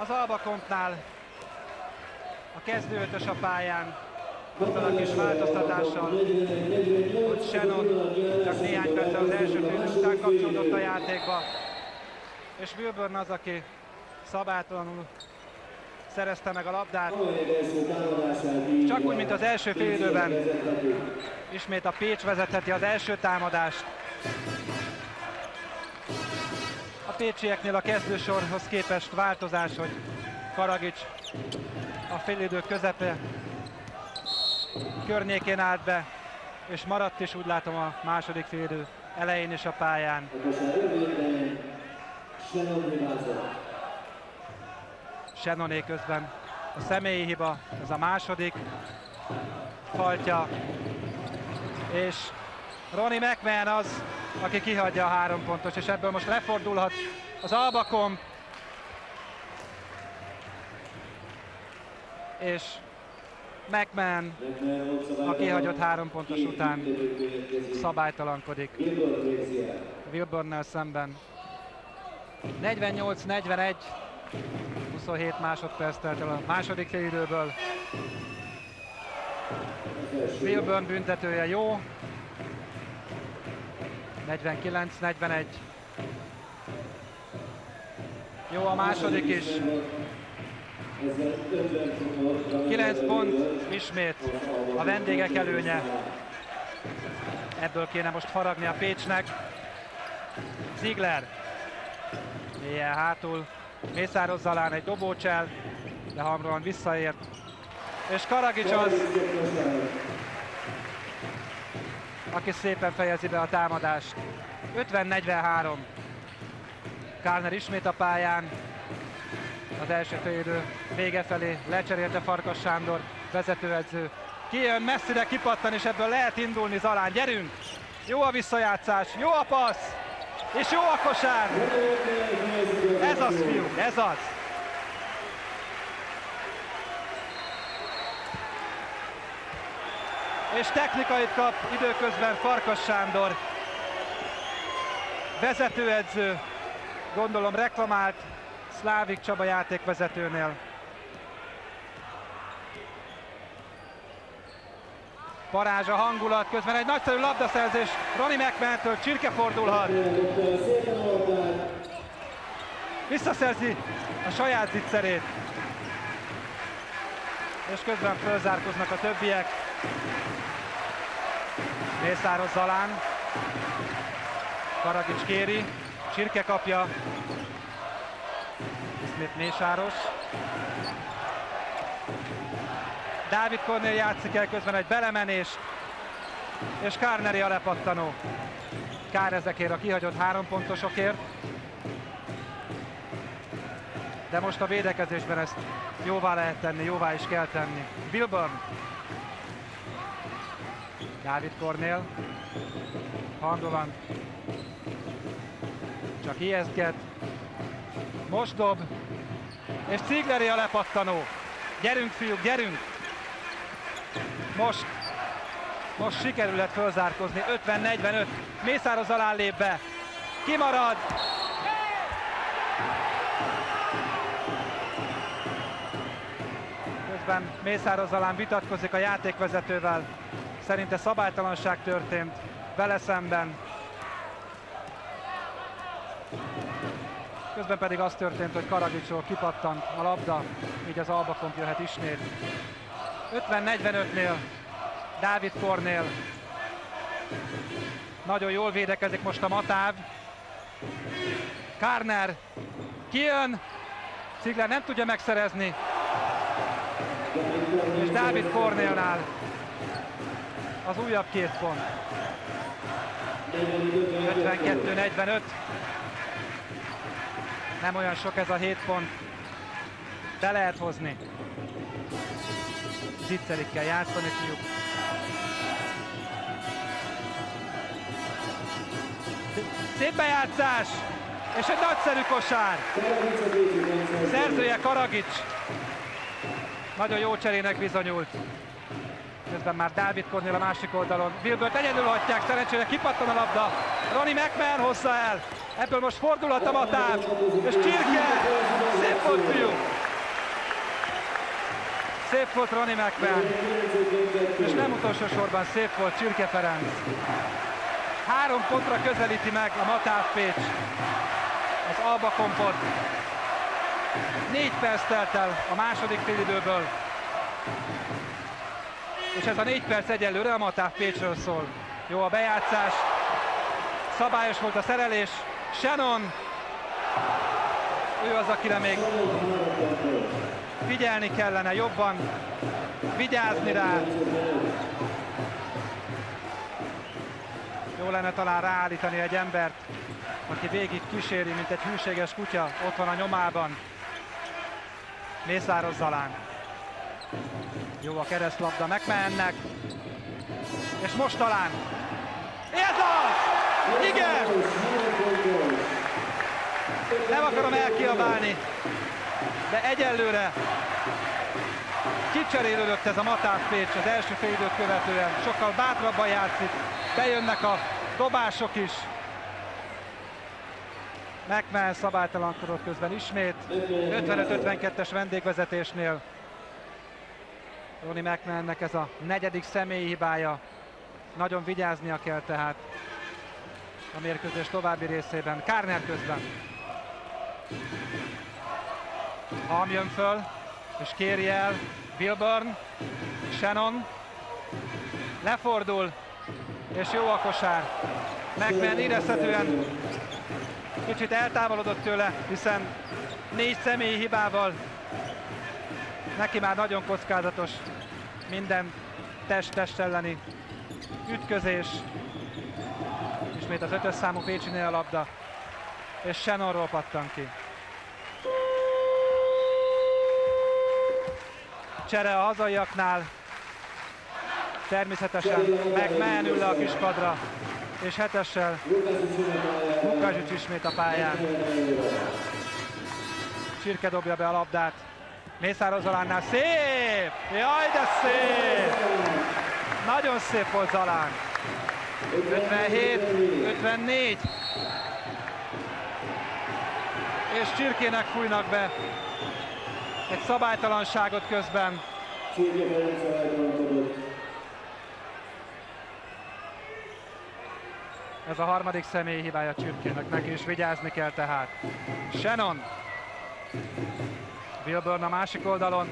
Az Albakompnál a kezdőötös a pályán, azzal a kis változtatással, hogy Shannon csak néhány perc az első félidő után kapcsolódott a játékba, és Wilburn az, aki szabálytalanul szerezte meg a labdát. Csak úgy, mint az első fél időben. Ismét a Pécs vezetheti az első támadást. A pécsieknél a kezdősorhoz képest változás, hogy Karagics a félidő közepe környékén állt be, és maradt is úgy látom a második félidő elején is a pályán. Shannoné közben. A személyi hiba, ez a második faltja, és Ronnie McMahon az, aki kihagyja a három pontos, és ebből most lefordulhat az Albakom, és McMahon, a kihagyott három pontos után szabálytalankodik Wilburnnel szemben. 48-41, 27 másodperc telt el a második félidőből. Wilburn büntetője jó. 49-41. Jó a második is. 9 pont ismét a vendégek előnye. Ebből kéne most faragni a Pécsnek. Ziegler. Ilyen hátul Mészáros Zalán egy dobócsel, de Hamron visszaért. És Karagics az, aki szépen fejezi be a támadást. 50-43. Kálner ismét a pályán. Az első félidő vége felé lecserélte Farkas Sándor, vezetőedző. Kijön messzire, kipattan, és ebből lehet indulni Zalán. Gyerünk! Jó a visszajátszás, jó a passz! És jó a kosár! Ez az, fiú, ez az! És technikait kap időközben Farkas Sándor, vezetőedző, gondolom reklamált Szlávik Csaba játékvezetőnél. Parázs a hangulat, közben egy nagyszerű labdaszerzés Roni McMahon-től, Csirke fordulhat. Visszaszerzi a saját zicserét. És közben fölzárkoznak a többiek. Mészáros Zalán. Karagics kéri. Csirke kapja. Ismét Mésáros. Dávid Kornél játszik el közben egy belemenés, és Kárneri a lepattanó. Kár ezekért a kihagyott három pontosokért. De most a védekezésben ezt jóvá lehet tenni, jóvá is kell tenni. Wilburn. Dávid Kornél. Handovan. Csak ijesztget. Most dob. És Cigleri a lepattanó. Gyerünk fiúk, gyerünk! Most Most sikerült fölzárkozni, 50-45. Mészáros alá lép be. Kimarad. Közben Mészáros alán vitatkozik a játékvezetővel. Szerinte szabálytalanság történt vele szemben. Közben pedig az történt, hogy Karagicsról kipattant a labda, így az albakomp jöhet ismét. 50-45-nél Dávid Kornél. Nagyon jól védekezik most a Matáv. Kárner kijön, Cigler nem tudja megszerezni. És Dávid Kornélnál az újabb két pont. 52-45. Nem olyan sok ez a 7 pont. Be lehet hozni. Zicserik kell játszani fiúk. Szép bejátszás! És egy nagyszerű kosár. Szerzője Karagics. Nagyon jó cserének bizonyult. Közben már Dávid Kornél a másik oldalon. Wilbert egyedül hagyják, szerencsére kipattan a labda. Ronnie McMahon hozza el. Ebből most fordulhat a matár. És Csirke. Szép volt fiú. Szép volt Ronnie McMahon. És nem utolsó sorban szép volt Csirke Ferenc. Három pontra közelíti meg a Matáv Pécs az Alba Kompot. Négy perc telt el a második félidőből. És ez a négy perc egyelőre a Matáv Pécsről szól. Jó a bejátszás, szabályos volt a szerelés. Shannon, ő az, akire még figyelni kellene jobban, vigyázni rá. Jó lenne talán ráállítani egy embert, aki végig kíséri, mint egy hűséges kutya, ott van a nyomában. Mészáros Zalán. Jó a keresztlabda, megmennek. És most talán. Ez az! Igen! Nem akarom elkiabálni, de egyelőre kicserélődött ez a Matáv Pécs az első fél időt követően. Sokkal bátrabban játszik, bejönnek a dobások is. McMahon szabálytalankodott közben ismét. 55-52-es vendégvezetésnél. Roni McMahonnek ez a negyedik személyi hibája. Nagyon vigyáznia kell tehát a mérkőzés további részében. Kárner közben. Ham jön föl, és kéri el Wilburn, Shannon, lefordul, és jó a kosár. McMahon érezhetően kicsit eltávolodott tőle, hiszen négy személyi hibával neki már nagyon kockázatos minden test-test elleni ütközés. Ismét az ötös számú Pécsinél a labda, és Shannonról pattan ki. Csere a hazaiaknál, természetesen megmenül a kispadra, és hetessel Lukázsics ismét a pályán. Csirke dobja be a labdát. Mészáros Zalánnál szép! Jaj, de szép! Nagyon szép volt Zalán. 57, 54. És Csirkének fújnak be egy szabálytalanságot közben. Ez a harmadik személyi hibája Csirkének, neki is vigyázni kell tehát. Shannon. Wilburn a másik oldalon.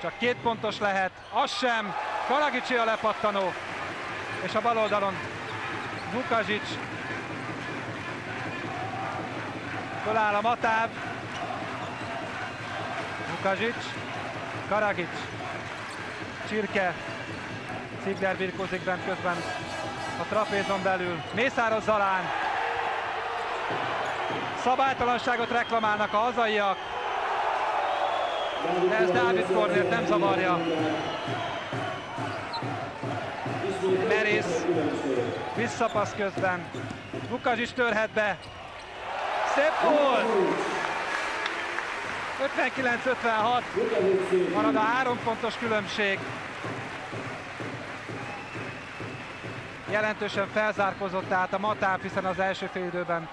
Csak két pontos lehet, az sem. Karagicsi a lepattanó. És a bal oldalon Vukazsics. Föláll a Matáv. Vukazsics. Karagics. Csirke. Cigler birkózik bent közben a trapézon belül. Mészáros Zalán. Szabálytalanságot reklamálnak a hazaiak. De ez Dávid Kornélt nem zavarja. Merész visszapasz közben. Lukas is törhet be. Szép volt! 59-56. Marad a három pontos különbség. jelentősen felzárkozott át a Matáp, hiszen az első fél időben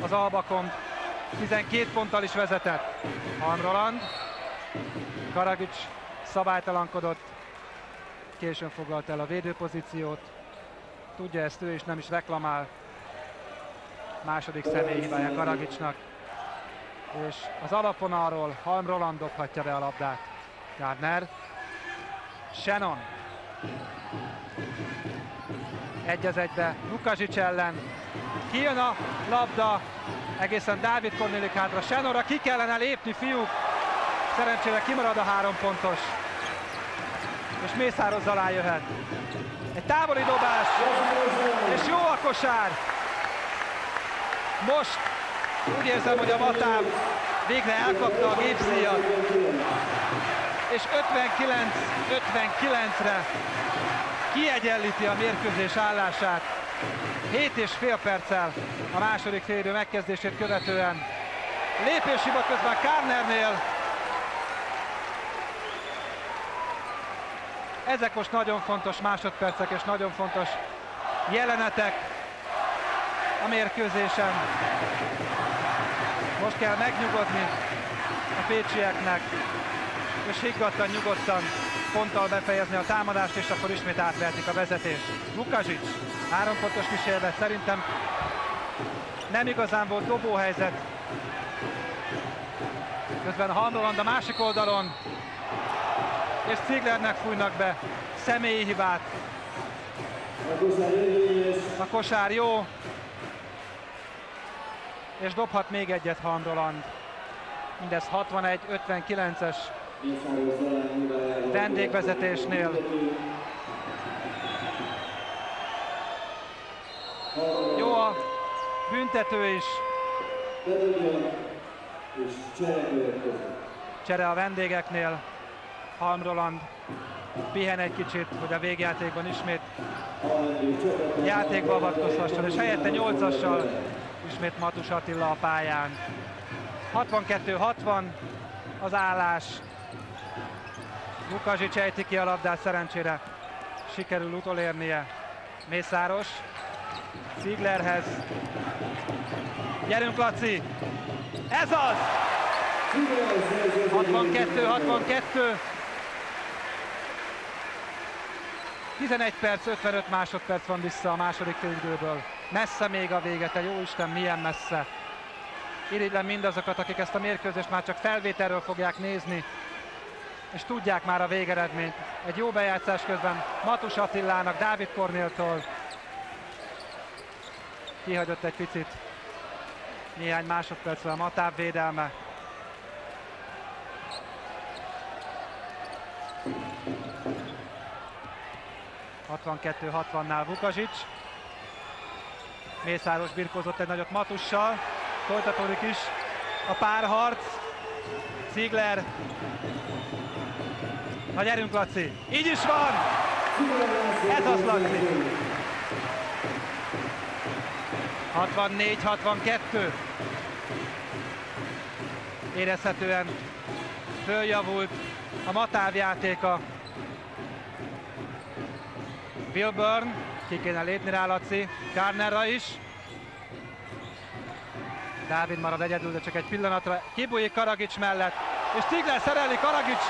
az Albakon 12 ponttal is vezetett. Halm Roland, Karagics szabálytalankodott, későn foglalt el a védőpozíciót, tudja ezt ő és nem is reklamál. Második személy Karagicsnak. És az alapvonalról Halm Roland dobhatja be a labdát. Gardner. Shannon. Egy az egybe Lukasics ellen. Kijön a labda, egészen Dávid Kornélik hátra. Shannonra ki kellene lépni, fiúk. Szerencsére kimarad a három pontos. És Mészáros alá jöhet. Egy távoli dobás, és jó a kosár. Most úgy érzem, hogy a Matám végre elkapta a gépszíjat. És 59-59-re kiegyenlíti a mérkőzés állását. 7 és fél perccel a második félidő megkezdését követően. Lépéshiba közben Kárnernél. Ezek most nagyon fontos másodpercek és nagyon fontos jelenetek a mérkőzésen. Most kell megnyugodni a pécsieknek, és higgadtan, nyugodtan ponttal befejezni a támadást, és akkor ismét átvertik a vezetést. Lukasics, három pontos kísérlet, szerintem nem igazán volt dobóhelyzet. Közben Handoland a másik oldalon, és Zieglernek fújnak be személyi hibát. A kosár jó, és dobhat még egyet Handoland. Mindez 61-59-es vendégvezetésnél. Jó a büntető is. Csere a vendégeknél. Halmroland pihen egy kicsit, hogy a végjátékban ismét játékba avatkozhasson, és helyette 8-assal ismét Matus Attila a pályán. 62-60 az állás. Lukasics ejti ki a labdát, szerencsére sikerül utolérnie Mészáros. Zieglerhez. Gyerünk Laci! Ez az! 62-62. 11 perc, 55 másodperc van vissza a második félidőből. Messze még a vége, te jó Isten, milyen messze. Irigylem mindazokat, akik ezt a mérkőzést már csak felvételről fogják nézni, és tudják már a végeredményt. Egy jó bejátszás közben Matus Attilának, Dávid Kornéltól kihagyott egy picit néhány másodpercre a Matáv védelme. ...62-60-nál Vukasics. Mészáros birkózott egy nagyot Matussal. Folytatódik is a párharc. Ziegler. Na gyerünk Laci! Így is van! Ez az Laci! 64-62. Érezhetően följavult a Matáv játéka. Wilburn, ki kéne lépni rá Laci, Kárnerra is. Dávid marad egyedül, de csak egy pillanatra kibújik Karagics mellett, és Tigler szereli Karagics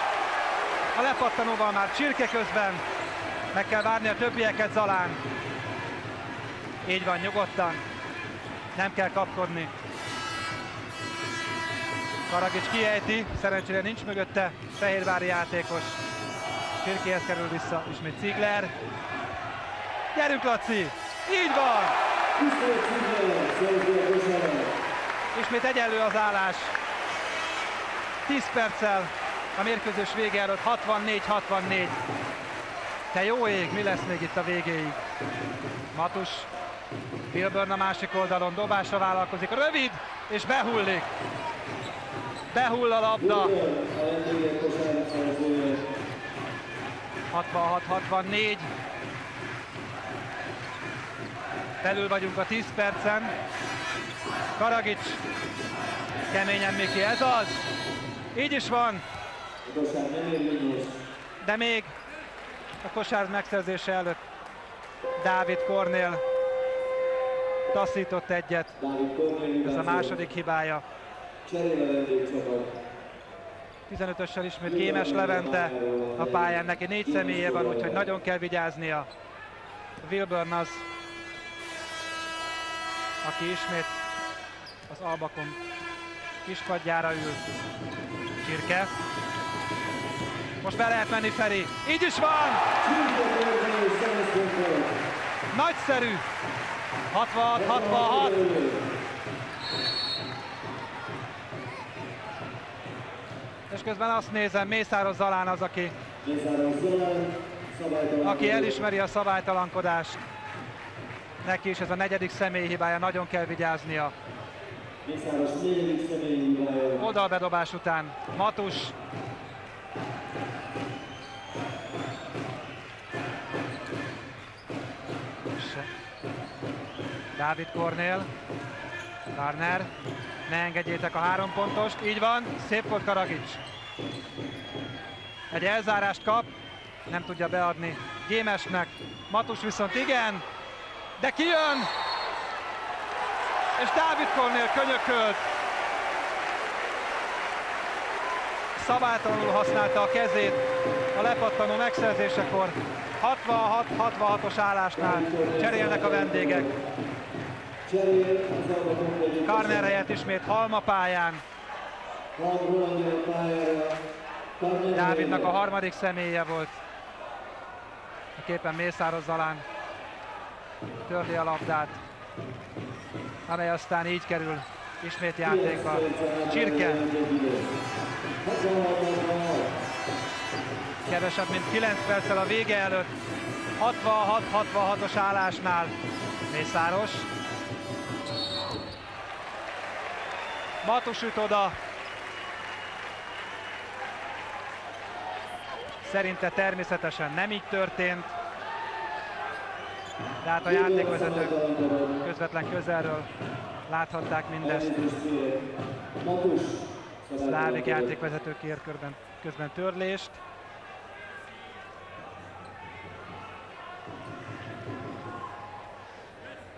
a lepattanóval már csirke közben. Meg kell várni a többieket Zalán. Így van, nyugodtan. Nem kell kapkodni. Karagics kiejti, szerencsére nincs mögötte Fehérvári játékos. Csirkéhez kerül vissza, ismét Ziegler. Gyerünk Laci! Így van! Ismét egyenlő az állás. 10 perccel a mérkőzés vége előtt 64-64. Te jó ég, mi lesz még itt a végéig? Matus, Wilburn a másik oldalon, dobásra vállalkozik, rövid, és behullik. Behull a labda. 66-64. Belül vagyunk a 10 percen. Karagics keményen Miki, ez az. Így is van. De még a kosár megszerzése előtt Dávid Kornél taszított egyet. Ez a második hibája. 15-össel ismét Gémes Levente a pályán, neki négy személye van, úgyhogy nagyon kell vigyáznia. Wilburn az, aki ismét az Albakon kispadjára ül. Csirke. Most be lehet menni Feri. Így is van! Nagyszerű! 66-66. És közben azt nézem, Mészáros Zalán az, aki, aki elismeri a szabálytalankodást. Neki is ez a negyedik személyi hibája, nagyon kell vigyáznia. Oldalbedobás után Matus. Dávid Kornél. Garner. Ne engedjétek a három pontost. Így van. Szép volt Karagics. Egy elzárást kap. Nem tudja beadni Gémesnek. Matus viszont igen. De kijön! És Dávid Kornél könyökölt. Szabálytalanul használta a kezét a lepattanó megszerzésekor. 66-66-os állásnál cserélnek a vendégek. Karner helyett ismét Halma pályán. Dávidnak a harmadik személye volt. A képen Mészáros Zalán törli a labdát, amely aztán így kerül ismét játékba. Csirke. Kevesebb, mint 9 perccel a vége előtt. 66-66-os állásnál Mészáros. Matus üt oda. Szerinte természetesen nem így történt. De hát a játékvezetők közvetlen közelről láthatták mindezt. Szlávik játékvezető kér körben, közben törlést.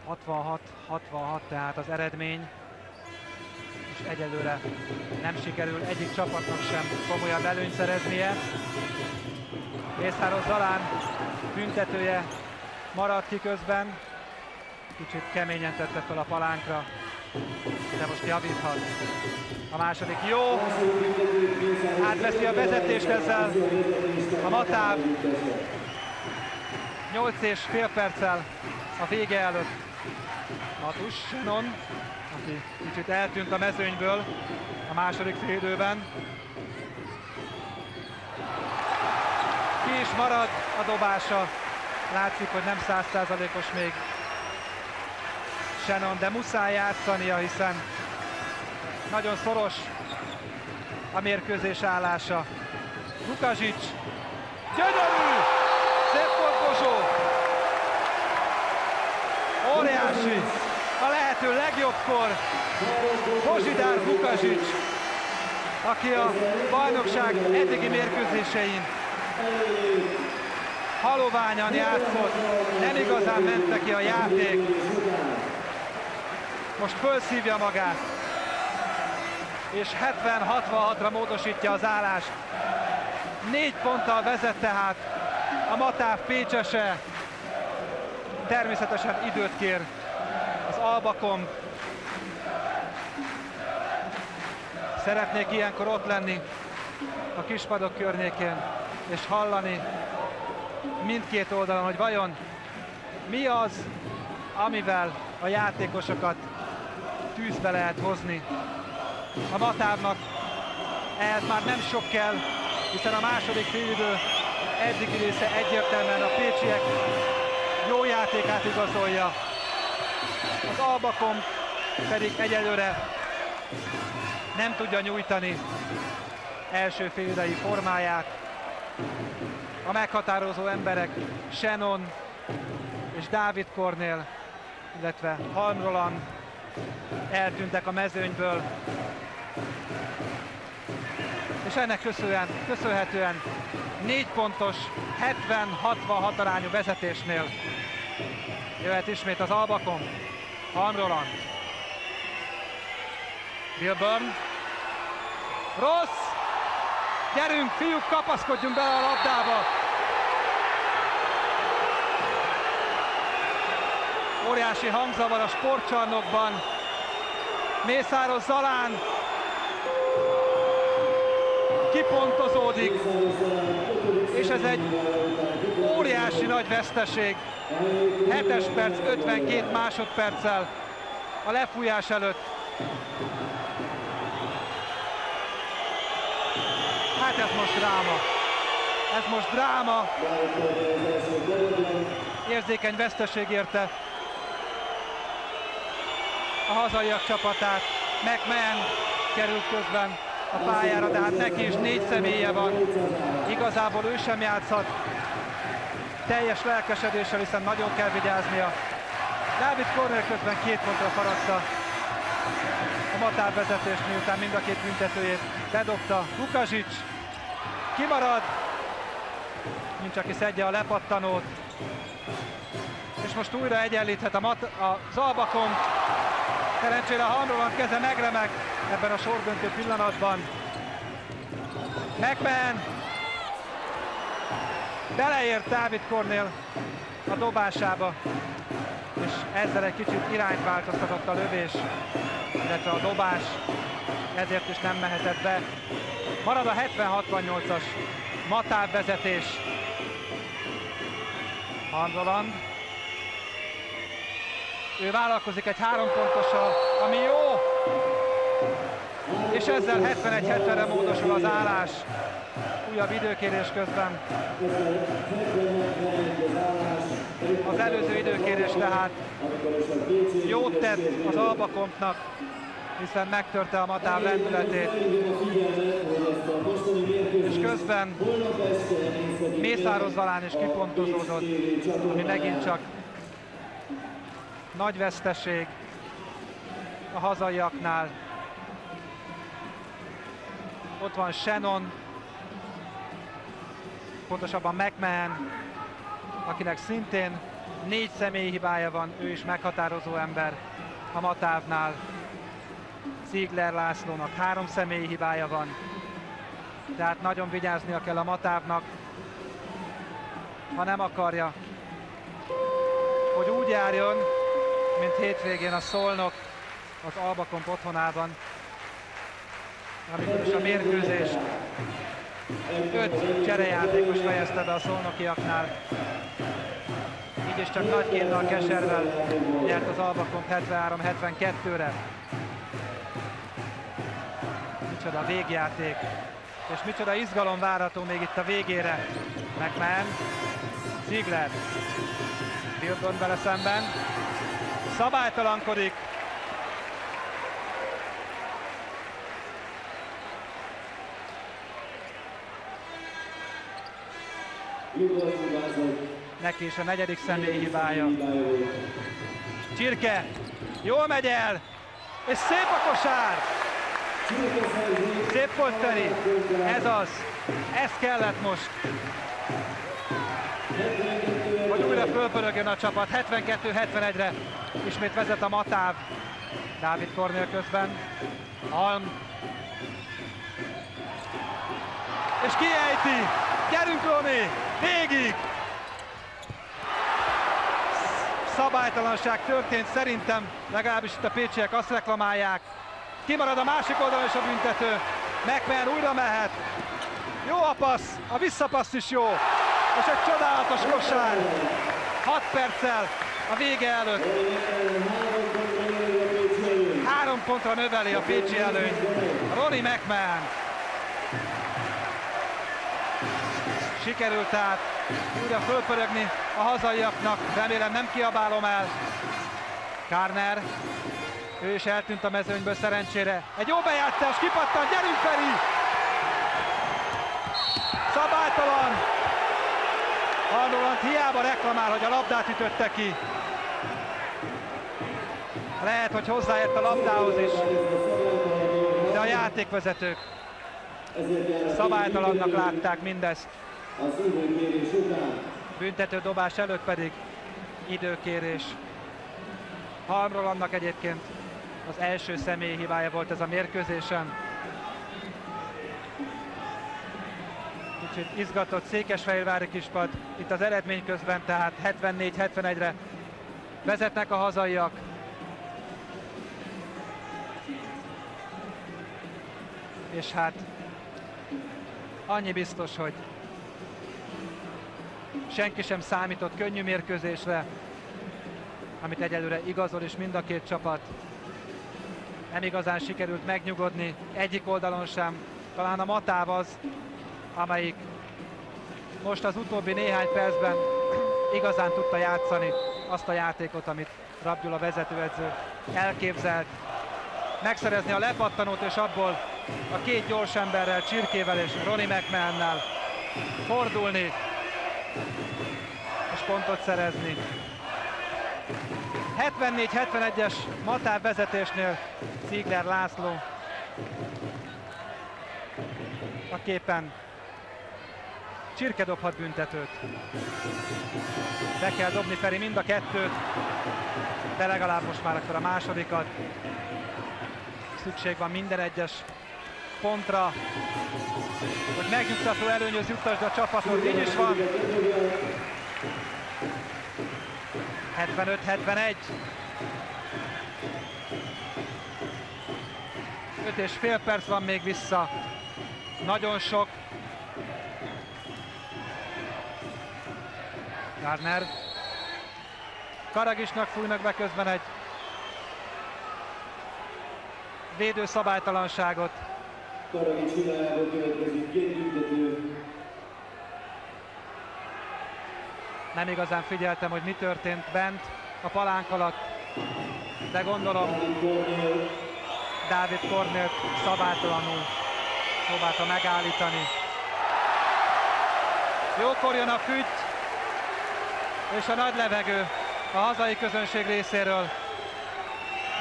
Hatvanhat, 66 tehát az eredmény és egyelőre nem sikerül egyik csapatnak sem komolyabb előnyt szereznie. Mészáros Zalán büntetője maradt ki közben, kicsit keményen tette fel a palánkra, de most javíthat. A második jó, átveszi a vezetést ezzel a Matáv. 8 és fél perccel a vége előtt. Matus Senon aki kicsit eltűnt a mezőnyből a második félidőben. Ki is marad a dobása. Látszik, hogy nem százszázalékos még Shannon, de muszáj játszania, hiszen nagyon szoros a mérkőzés állása. Lukasics, gyönyörű! Szép volt Óriási! a lehető legjobbkor Bozsidár Bukasics, aki a bajnokság eddigi mérkőzésein haloványan játszott, nem igazán ment neki a játék. Most fölszívja magát, és 70-66-ra módosítja az állást. Négy ponttal vezet tehát a Matáv Pécsese. Természetesen időt kér az Albakom. Szeretnék ilyenkor ott lenni a kispadok környékén, és hallani mindkét oldalon, hogy vajon mi az, amivel a játékosokat tűzbe lehet hozni. A Matávnak ehhez már nem sok kell, hiszen a második félidő eddigi része egyértelműen a pécsiek jó játékát igazolja. Az Albakom pedig egyelőre nem tudja nyújtani első félidei formáját. A meghatározó emberek Shannon és Dávid Kornél, illetve Halm Roland eltűntek a mezőnyből. És ennek köszönhetően, köszönhetően négy pontos 70-66 arányú vezetésnél Jöhet ismét az Albakon. Hanroland. Bilburn. Rossz! Gyerünk, fiúk, kapaszkodjunk bele a labdába! Óriási hangzavar a sportcsarnokban. Mészáros Zalán kipontozódik, és ez egy óriási nagy veszteség. 7-es perc, 52 másodperccel a lefújás előtt. Dráma. Ez most dráma. Érzékeny veszteség érte a hazaiak csapatát. McMahon került közben a pályára, de hát neki is négy személye van. Igazából ő sem játszhat. Teljes lelkesedéssel, hiszen nagyon kell vigyáznia. Dávid Corner közben két pontra faradta a Matár miután mind a két büntetőjét bedobta. Lukasics kimarad, nincs aki szedje a lepattanót. És most újra egyenlíthet a, mat, a Zalbakon. Szerencsére Hanroland keze megremeg ebben a sordöntő pillanatban. McMahon beleért Dávid Kornél a dobásába, és ezzel egy kicsit irányt változtatott a lövés, illetve a dobás, ezért is nem mehetett be. Marad a 70-68-as Matáv vezetés. Hanroland ő vállalkozik egy három pontossal, ami jó, és ezzel 71-70-re módosul az állás. Újabb időkérés közben. Az előző időkérés tehát jót tett az Albakompnak, hiszen megtörte a Matáv lendületét. És közben Mészáros Zalán is kipontozódott, ami megint csak nagy veszteség a hazaiaknál. Ott van Shannon, pontosabban McMahon, akinek szintén négy személyi hibája van, ő is meghatározó ember a Matávnál. Ziegler Lászlónak három személyi hibája van, tehát nagyon vigyáznia kell a Matávnak, ha nem akarja, hogy úgy járjon, mint hétvégén a Szolnok az Albakomp otthonában, amikor is a mérkőzést öt cserejátékos fejezte be a szolnokiaknál. Így is csak nagy kénnal keservel nyert az Albakomp 73-72-re. Micsoda végjáték, és micsoda izgalom várható még itt a végére. McMahon, Ziegler, Bildon vele szemben, szabálytalankodik. Neki is a negyedik személyi hibája. Csirke, jól megy el, és szép a kosár! Szép volt Feri, ez az, ez kellett most hogy újra fölpörögjön a csapat. 72-71-re ismét vezet a Matáv. Dávid Kornél közben. Alm. És kiejti. Gyerünk Roni, végig! Szabálytalanság történt szerintem, legalábbis itt a pécsiek azt reklamálják. Kimarad a másik oldalon is a büntető. McMahon újra mehet. Jó a passz, a visszapassz is jó és egy csodálatos kosár. 6 perccel a vége előtt. Három pontra növeli a Pécsi előny. Ronnie McMahon. Sikerült tehát újra fölpörögni a hazaiaknak. Remélem nem kiabálom el. Kárner. Ő is eltűnt a mezőnyből szerencsére. Egy jó bejátszás, kipattan, gyerünk Feri! Szabálytalan! Arnold hiába reklamál, hogy a labdát ütötte ki. Lehet, hogy hozzáért a labdához is, de a játékvezetők szabálytalannak látták mindezt. Büntető dobás előtt pedig időkérés. Halmról annak egyébként az első személyi hibája volt ez a mérkőzésen. Kicsit izgatott Székesfehérvári kispad itt az eredmény közben, tehát 74-71-re vezetnek a hazaiak. És hát annyi biztos, hogy senki sem számított könnyű mérkőzésre, amit egyelőre igazol is mind a két csapat. Nem igazán sikerült megnyugodni egyik oldalon sem. Talán a Matáv az, amelyik most az utóbbi néhány percben igazán tudta játszani azt a játékot, amit Rabgyula vezetőedző elképzelt. Megszerezni a lepattanót és abból a két gyors emberrel, Csirkével és Ronnie McMahonnel fordulni és pontot szerezni. 74-71-es Matáv vezetésnél Ziegler László a képen Csirke dobhat büntetőt. Be kell dobni Feri mind a kettőt, de legalább most már akkor a másodikat. Szükség van minden egyes pontra, hogy megnyugtató előnyöz juttasd a csapatot, így is van. 75-71. 5 és fél perc van még vissza. Nagyon sok. Gardner. Karagisnak fújnak be közben egy védő szabálytalanságot. Karagics következik két büntető. Nem igazán figyeltem, hogy mi történt bent a palánk alatt, de gondolom Dávid Kornélt szabálytalanul próbálta megállítani. Jókor jön a fügy, és a nagy levegő a hazai közönség részéről.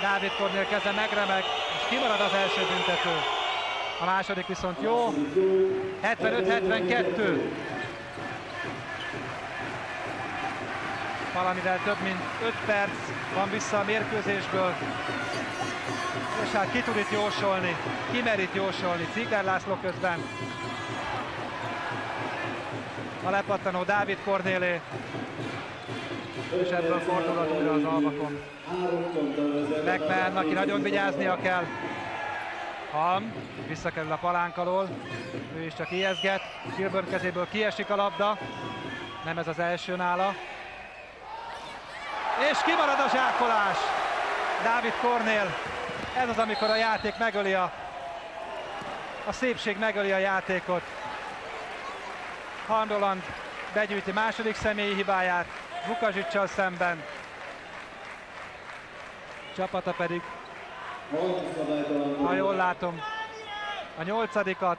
Dávid Kornél keze megremeg, és kimarad az első büntető. A második viszont jó. 75-72. Valamivel több mint 5 perc van vissza a mérkőzésből. És hát ki tud itt jósolni, ki mer itt jósolni. Ziegler László közben. A lepattanó Dávid Kornélé. És ebből fordulhat újra az albakon. McMahon, aki nagyon vigyáznia kell. Ham, visszakerül a palánk alól, ő is csak ijeszget, Kilburn kezéből kiesik a labda, nem ez az első nála. És kimarad a zsákolás, Dávid Kornél, ez az, amikor a játék megöli a, a szépség megöli a játékot. Handoland begyűjti második személyi hibáját Vukazsicsal szemben. Csapata pedig ha jól látom, a nyolcadikat.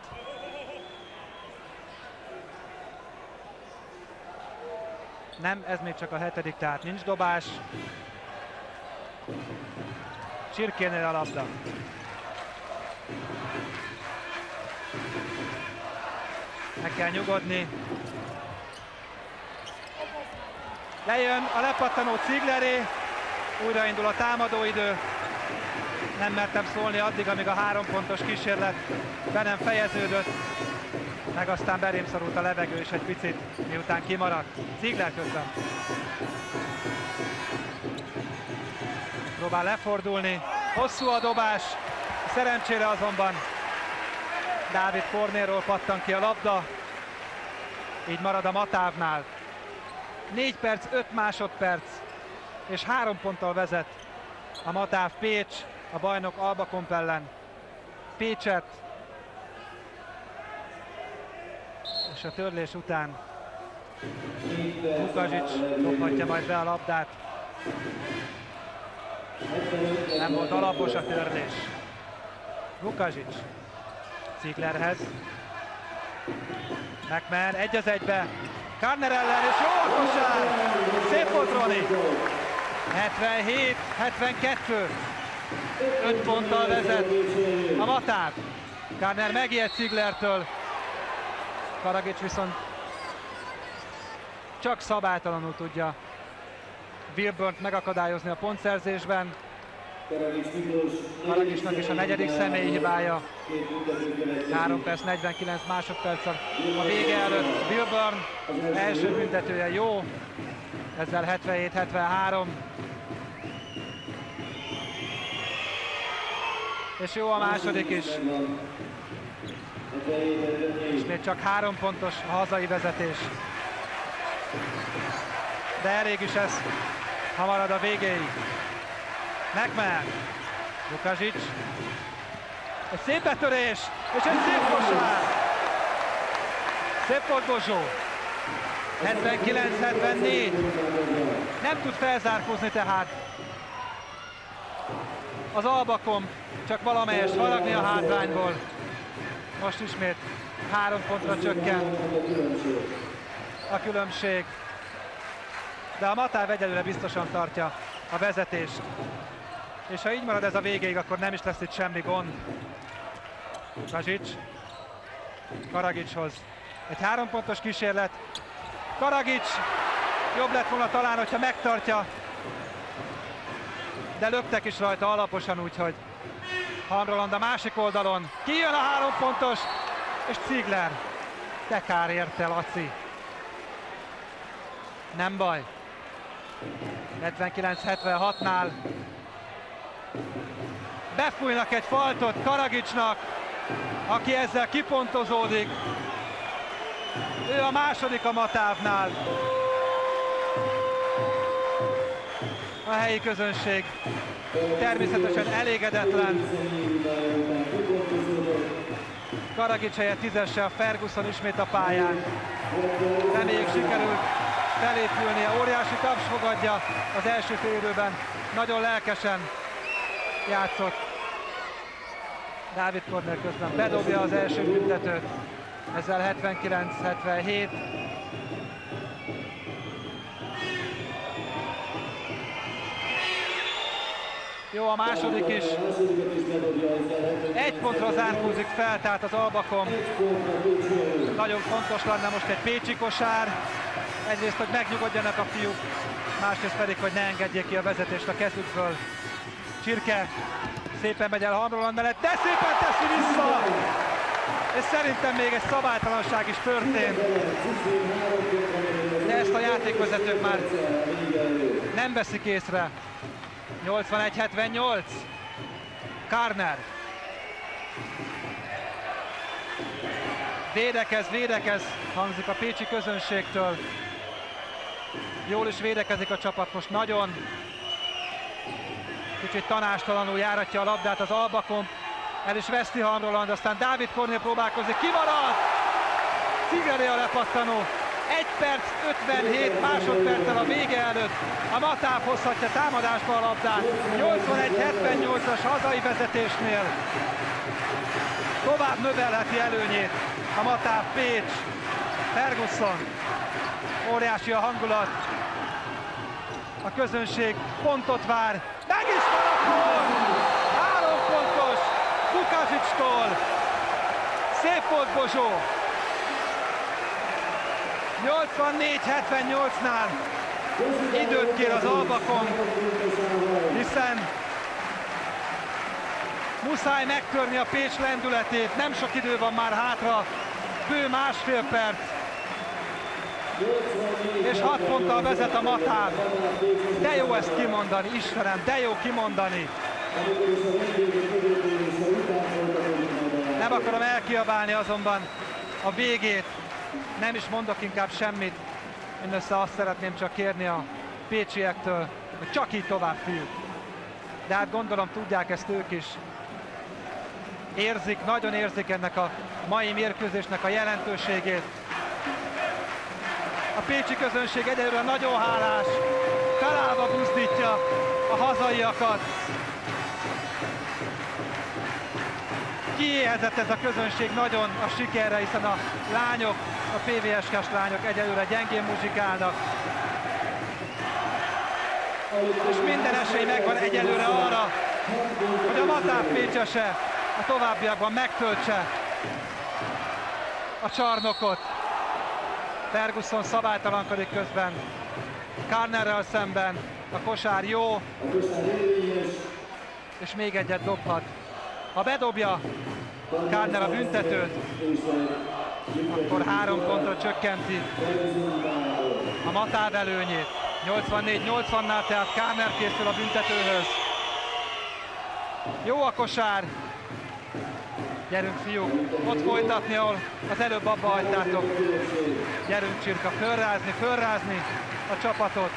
Nem, ez még csak a hetedik, tehát nincs dobás. Csirkénél a labda. Meg kell nyugodni. Lejön a lepattanó Cigleré, újraindul a támadóidő nem mertem szólni addig, amíg a három pontos kísérlet be nem fejeződött, meg aztán belém szorult a levegő is egy picit, miután kimaradt. Ziegler közben. Próbál lefordulni, hosszú a dobás, szerencsére azonban Dávid Kornéról pattan ki a labda, így marad a Matávnál. 4 perc, 5 másodperc, és három ponttal vezet a Matáv Pécs a bajnok Alba ellen. Pécset. És a törlés után Lukasics dobhatja majd be a labdát. Nem volt alapos a törlés. Lukasics. Zieglerhez. McMahon egy az egybe. Karner ellen, és jó a kosár! Szép volt Roni! 77-72. 5 ponttal vezet a Matár. Kárner megijed Ciglertől. Karagics viszont csak szabálytalanul tudja Wilburnt megakadályozni a pontszerzésben. Karagicsnak is a negyedik személyi hibája. 3 perc 49 másodperc a vége előtt. Wilburn első büntetője jó, ezzel 77-73. És jó a második is. És még csak három pontos a hazai vezetés. De elég is ez, ha marad a végéig. McMahon. Lukasic. Egy szép betörés, és egy szép kosár. Szép volt Bozsó. 79-74. Nem tud felzárkózni tehát. Az Albakom csak valamelyest haragni a hátrányból. Most ismét három pontra csökken a különbség. De a Matáv egyelőre biztosan tartja a vezetést. És ha így marad ez a végéig, akkor nem is lesz itt semmi gond. Kazsics. Karagicshoz. Egy három pontos kísérlet. Karagics jobb lett volna talán, hogyha megtartja. De löktek is rajta alaposan, úgyhogy Hamroland a másik oldalon. Kijön a három pontos, és Cigler. De kár érte, Laci. Nem baj. 79-76-nál befújnak egy faltot Karagicsnak, aki ezzel kipontozódik. Ő a második a Matávnál. A helyi közönség természetesen elégedetlen. Karagics helyett tízesse a Ferguson ismét a pályán. Reméljük sikerült felépülnie. Óriási taps fogadja az első félidőben. Nagyon lelkesen játszott. Dávid Kornél közben bedobja az első büntetőt. Ezzel 79-77. Jó a második is. Egy pontra zárkózik fel, tehát az Albakom. Nagyon fontos lenne most egy Pécsi kosár. Egyrészt, hogy megnyugodjanak a fiúk, másrészt pedig, hogy ne engedjék ki a vezetést a kezükből. Csirke szépen megy el Hamroland mellett, de szépen teszi vissza! És szerintem még egy szabálytalanság is történt. De ezt a játékvezetők már nem veszik észre. 81-78. Karner. Védekez, védekez, hangzik a pécsi közönségtől. Jól is védekezik a csapat most nagyon. Kicsit tanástalanul járatja a labdát az Albakom. El is veszti Hamroland, aztán Dávid Kornél próbálkozik, kimarad! Cigeré a lepattanó. 1 perc 57 másodperccel a vége előtt a Matáv hozhatja támadásba a labdát. 81-78-as hazai vezetésnél tovább növelheti előnyét a Matáv Pécs. Ferguson. Óriási a hangulat. A közönség pontot vár. Meg is van a gól! Három pontos. Szép volt Bozsó. 84-78-nál időt kér az Albakon, hiszen muszáj megtörni a Pécs lendületét, nem sok idő van már hátra, bő másfél perc, és hat ponttal vezet a Matán. De jó ezt kimondani, Istenem, de jó kimondani. Nem akarom elkiabálni azonban a végét, nem is mondok inkább semmit, mindössze azt szeretném csak kérni a pécsiektől, hogy csak így tovább fiúk. De hát gondolom tudják ezt ők is. Érzik, nagyon érzik ennek a mai mérkőzésnek a jelentőségét. A pécsi közönség egyelőre nagyon hálás, felállva buzdítja a hazaiakat. Kiéhezett ez a közönség nagyon a sikerre, hiszen a lányok a PVSK-s lányok egyelőre gyengén muzsikálnak. És minden esély megvan egyelőre arra, hogy a Matáv Pécsese a továbbiakban megtöltse a csarnokot. Ferguson szabálytalankodik közben Karnerrel szemben. A kosár jó. És még egyet dobhat. Ha bedobja Kárner a büntetőt, akkor három pontra csökkenti a Matáv előnyét. 84-80-nál tehát Kárner készül a büntetőhöz. Jó a kosár. Gyerünk fiúk, ott folytatni, ahol az előbb abba hagytátok. Gyerünk Csirka, fölrázni, fölrázni a csapatot.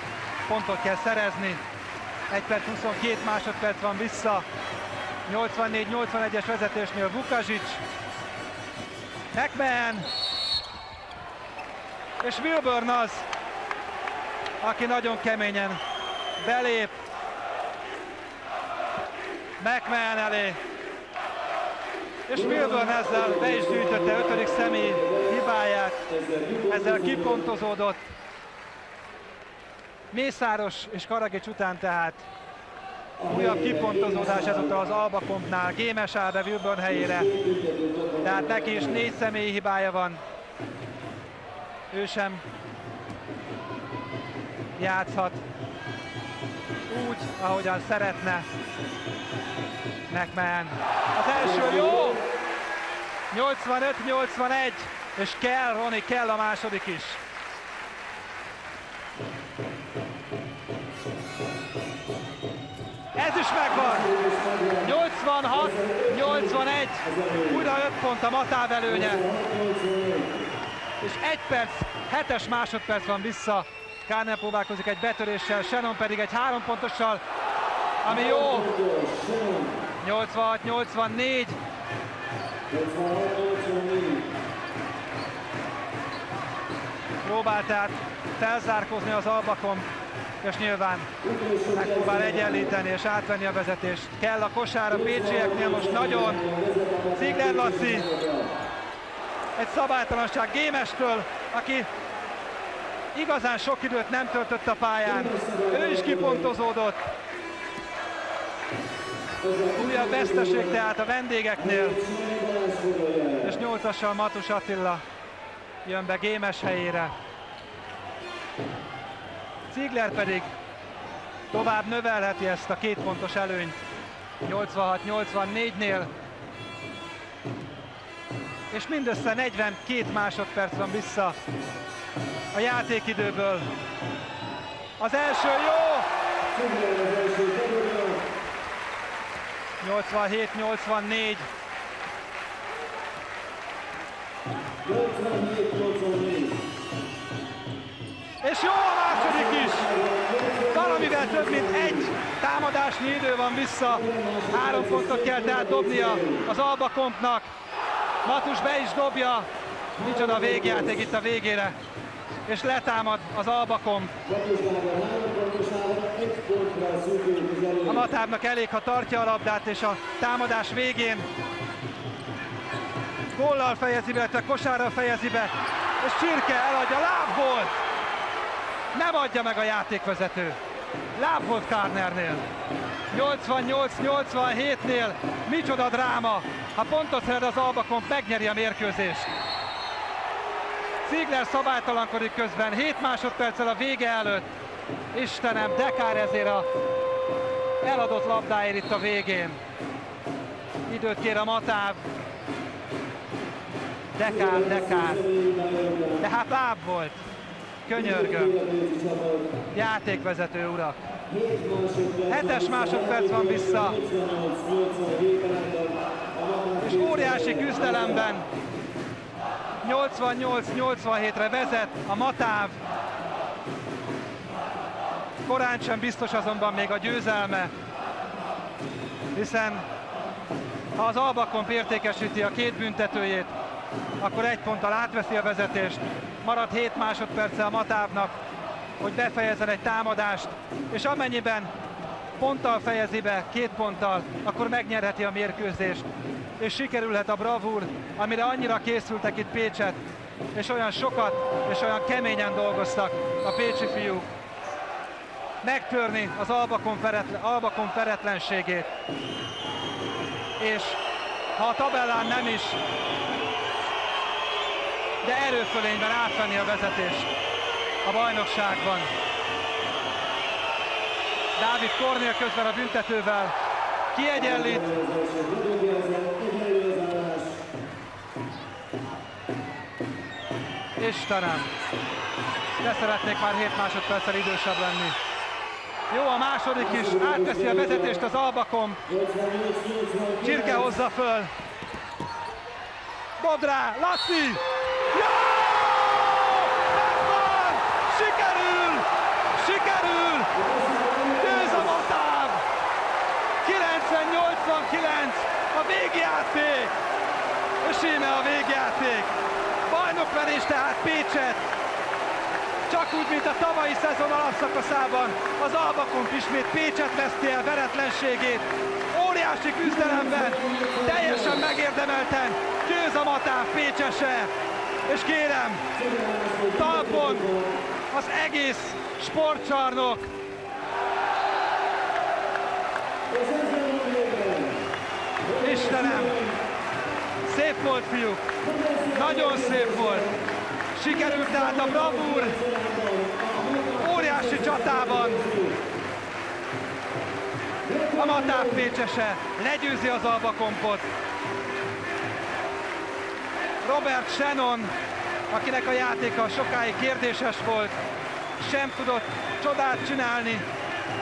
Pontot kell szerezni. 1 perc 22 másodperc van vissza. 84-81-es vezetésnél Vukasic. McMahon. És Wilburn az, aki nagyon keményen belép McMahon elé. És Wilburn ezzel be is gyűjtötte ötödik személy hibáját, ezzel kipontozódott. Mészáros és Karagics után tehát újabb kipontozódás ezúttal az Alba Kompnál, Gémes Áda Wilburn helyére. Tehát neki is négy személyi hibája van. Ő sem játszhat úgy, ahogyan szeretne. McMahon. Az első jó! 85-81, és kell, Roni, kell a második is. Ez is megvan! 86-81, újra 5 pont a Matáv előnye. És 1 perc, 7-es másodperc van vissza. Kárner próbálkozik egy betöréssel, Shannon pedig egy három pontossal, ami jó. 86-84. Próbál tehát felzárkozni az albakon, és nyilván megpróbál egyenlíteni és átvenni a vezetést. Kell a kosár a pécsieknél most nagyon. Ziegler Laci, egy szabálytalanság Gémestől, aki igazán sok időt nem töltött a pályán. Ő is kipontozódott. Újabb veszteség tehát a vendégeknél. És nyolcassal Matus Attila jön be Gémes helyére. Ziegler pedig tovább növelheti ezt a két pontos előnyt 86-84-nél. És mindössze 42 másodperc van vissza a játékidőből. Az első jó! 87-84. És jó a második is! Valamivel több mint egy támadásnyi idő van vissza. Három pontot kell tehát dobnia az Alba Kompnak. Matus be is dobja. Micsoda végjáték itt a végére. És letámad az Albakom. A Matávnak elég, ha tartja a labdát, és a támadás végén góllal fejezi be, illetve kosárral fejezi be, és Csirke eladja, láb volt! Nem adja meg a játékvezető. Láb volt Kárnernél. 88-87-nél micsoda dráma. Ha pontot szeret az Albakon, megnyeri a mérkőzést. Ziegler szabálytalankodik közben, 7 másodperccel a vége előtt. Istenem, Dekár ezért a eladott labdáért itt a végén. Időt kér a Matáv. Dekár, Dekár. De hát láb volt. Könyörgöm. Játékvezető urak. Hetes másodperc van vissza. És óriási küzdelemben 88-87-re vezet a Matáv. Korán sem biztos azonban még a győzelme, hiszen ha az Albakomp értékesíti a két büntetőjét, akkor egy ponttal átveszi a vezetést, marad 7 másodperce a Matávnak, hogy befejezzen egy támadást, és amennyiben ponttal fejezi be, két ponttal, akkor megnyerheti a mérkőzést, és sikerülhet a bravúr, amire annyira készültek itt Pécset, és olyan sokat, és olyan keményen dolgoztak a pécsi fiúk. Megtörni az Albakon, feretlen, Albakon feretlenségét, és ha a tabellán nem is, de erőfölényben átvenni a vezetést a bajnokságban. Dávid Kornél közben a büntetővel kiegyenlít. Istenem! De szeretnék már 7 másodperccel idősebb lenni. Jó, a második is, átteszi a vezetést az Albakom. Csirke hozza föl. Dob rá! Jó! Megvan! Sikerül! Sikerül! Győz a Matáv! 90-89 a végjáték! És íme a végjáték! Bajnokverés tehát Pécset! Csak úgy, mint a tavalyi szezon alapszakaszában, az Albakomp ismét Pécset veszti el veretlenségét. Óriási küzdelemben, teljesen megérdemelten győz a Matáv Pécsese. És kérem, talpon az egész sportcsarnok. Istenem, szép volt fiúk, nagyon szép volt. Sikerült tehát a bravúr óriási csatában. A Matáv Pécsese legyőzi az Albakompot. Robert Shannon, akinek a játéka sokáig kérdéses volt, sem tudott csodát csinálni.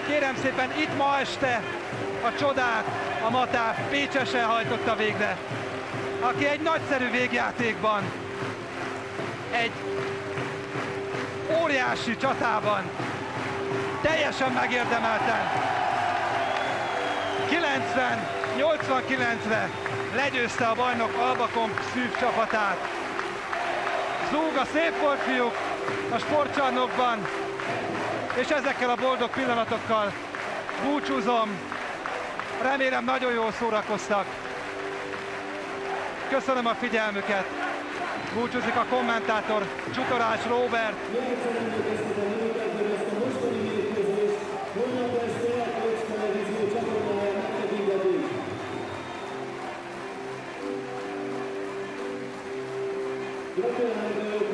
Kérem szépen itt ma este a csodát a Matáv Pécsese hajtotta végre, aki egy nagyszerű végjátékban egy óriási csatában teljesen megérdemelten 90-89-re legyőzte a bajnok Albakom szűk csapatát. Zúg a szép volt fiúk a sportcsarnokban, és ezekkel a boldog pillanatokkal búcsúzom. Remélem nagyon jól szórakoztak. Köszönöm a figyelmüket. Búcsúzik a kommentátor Csutorás Robert. Gratulálunk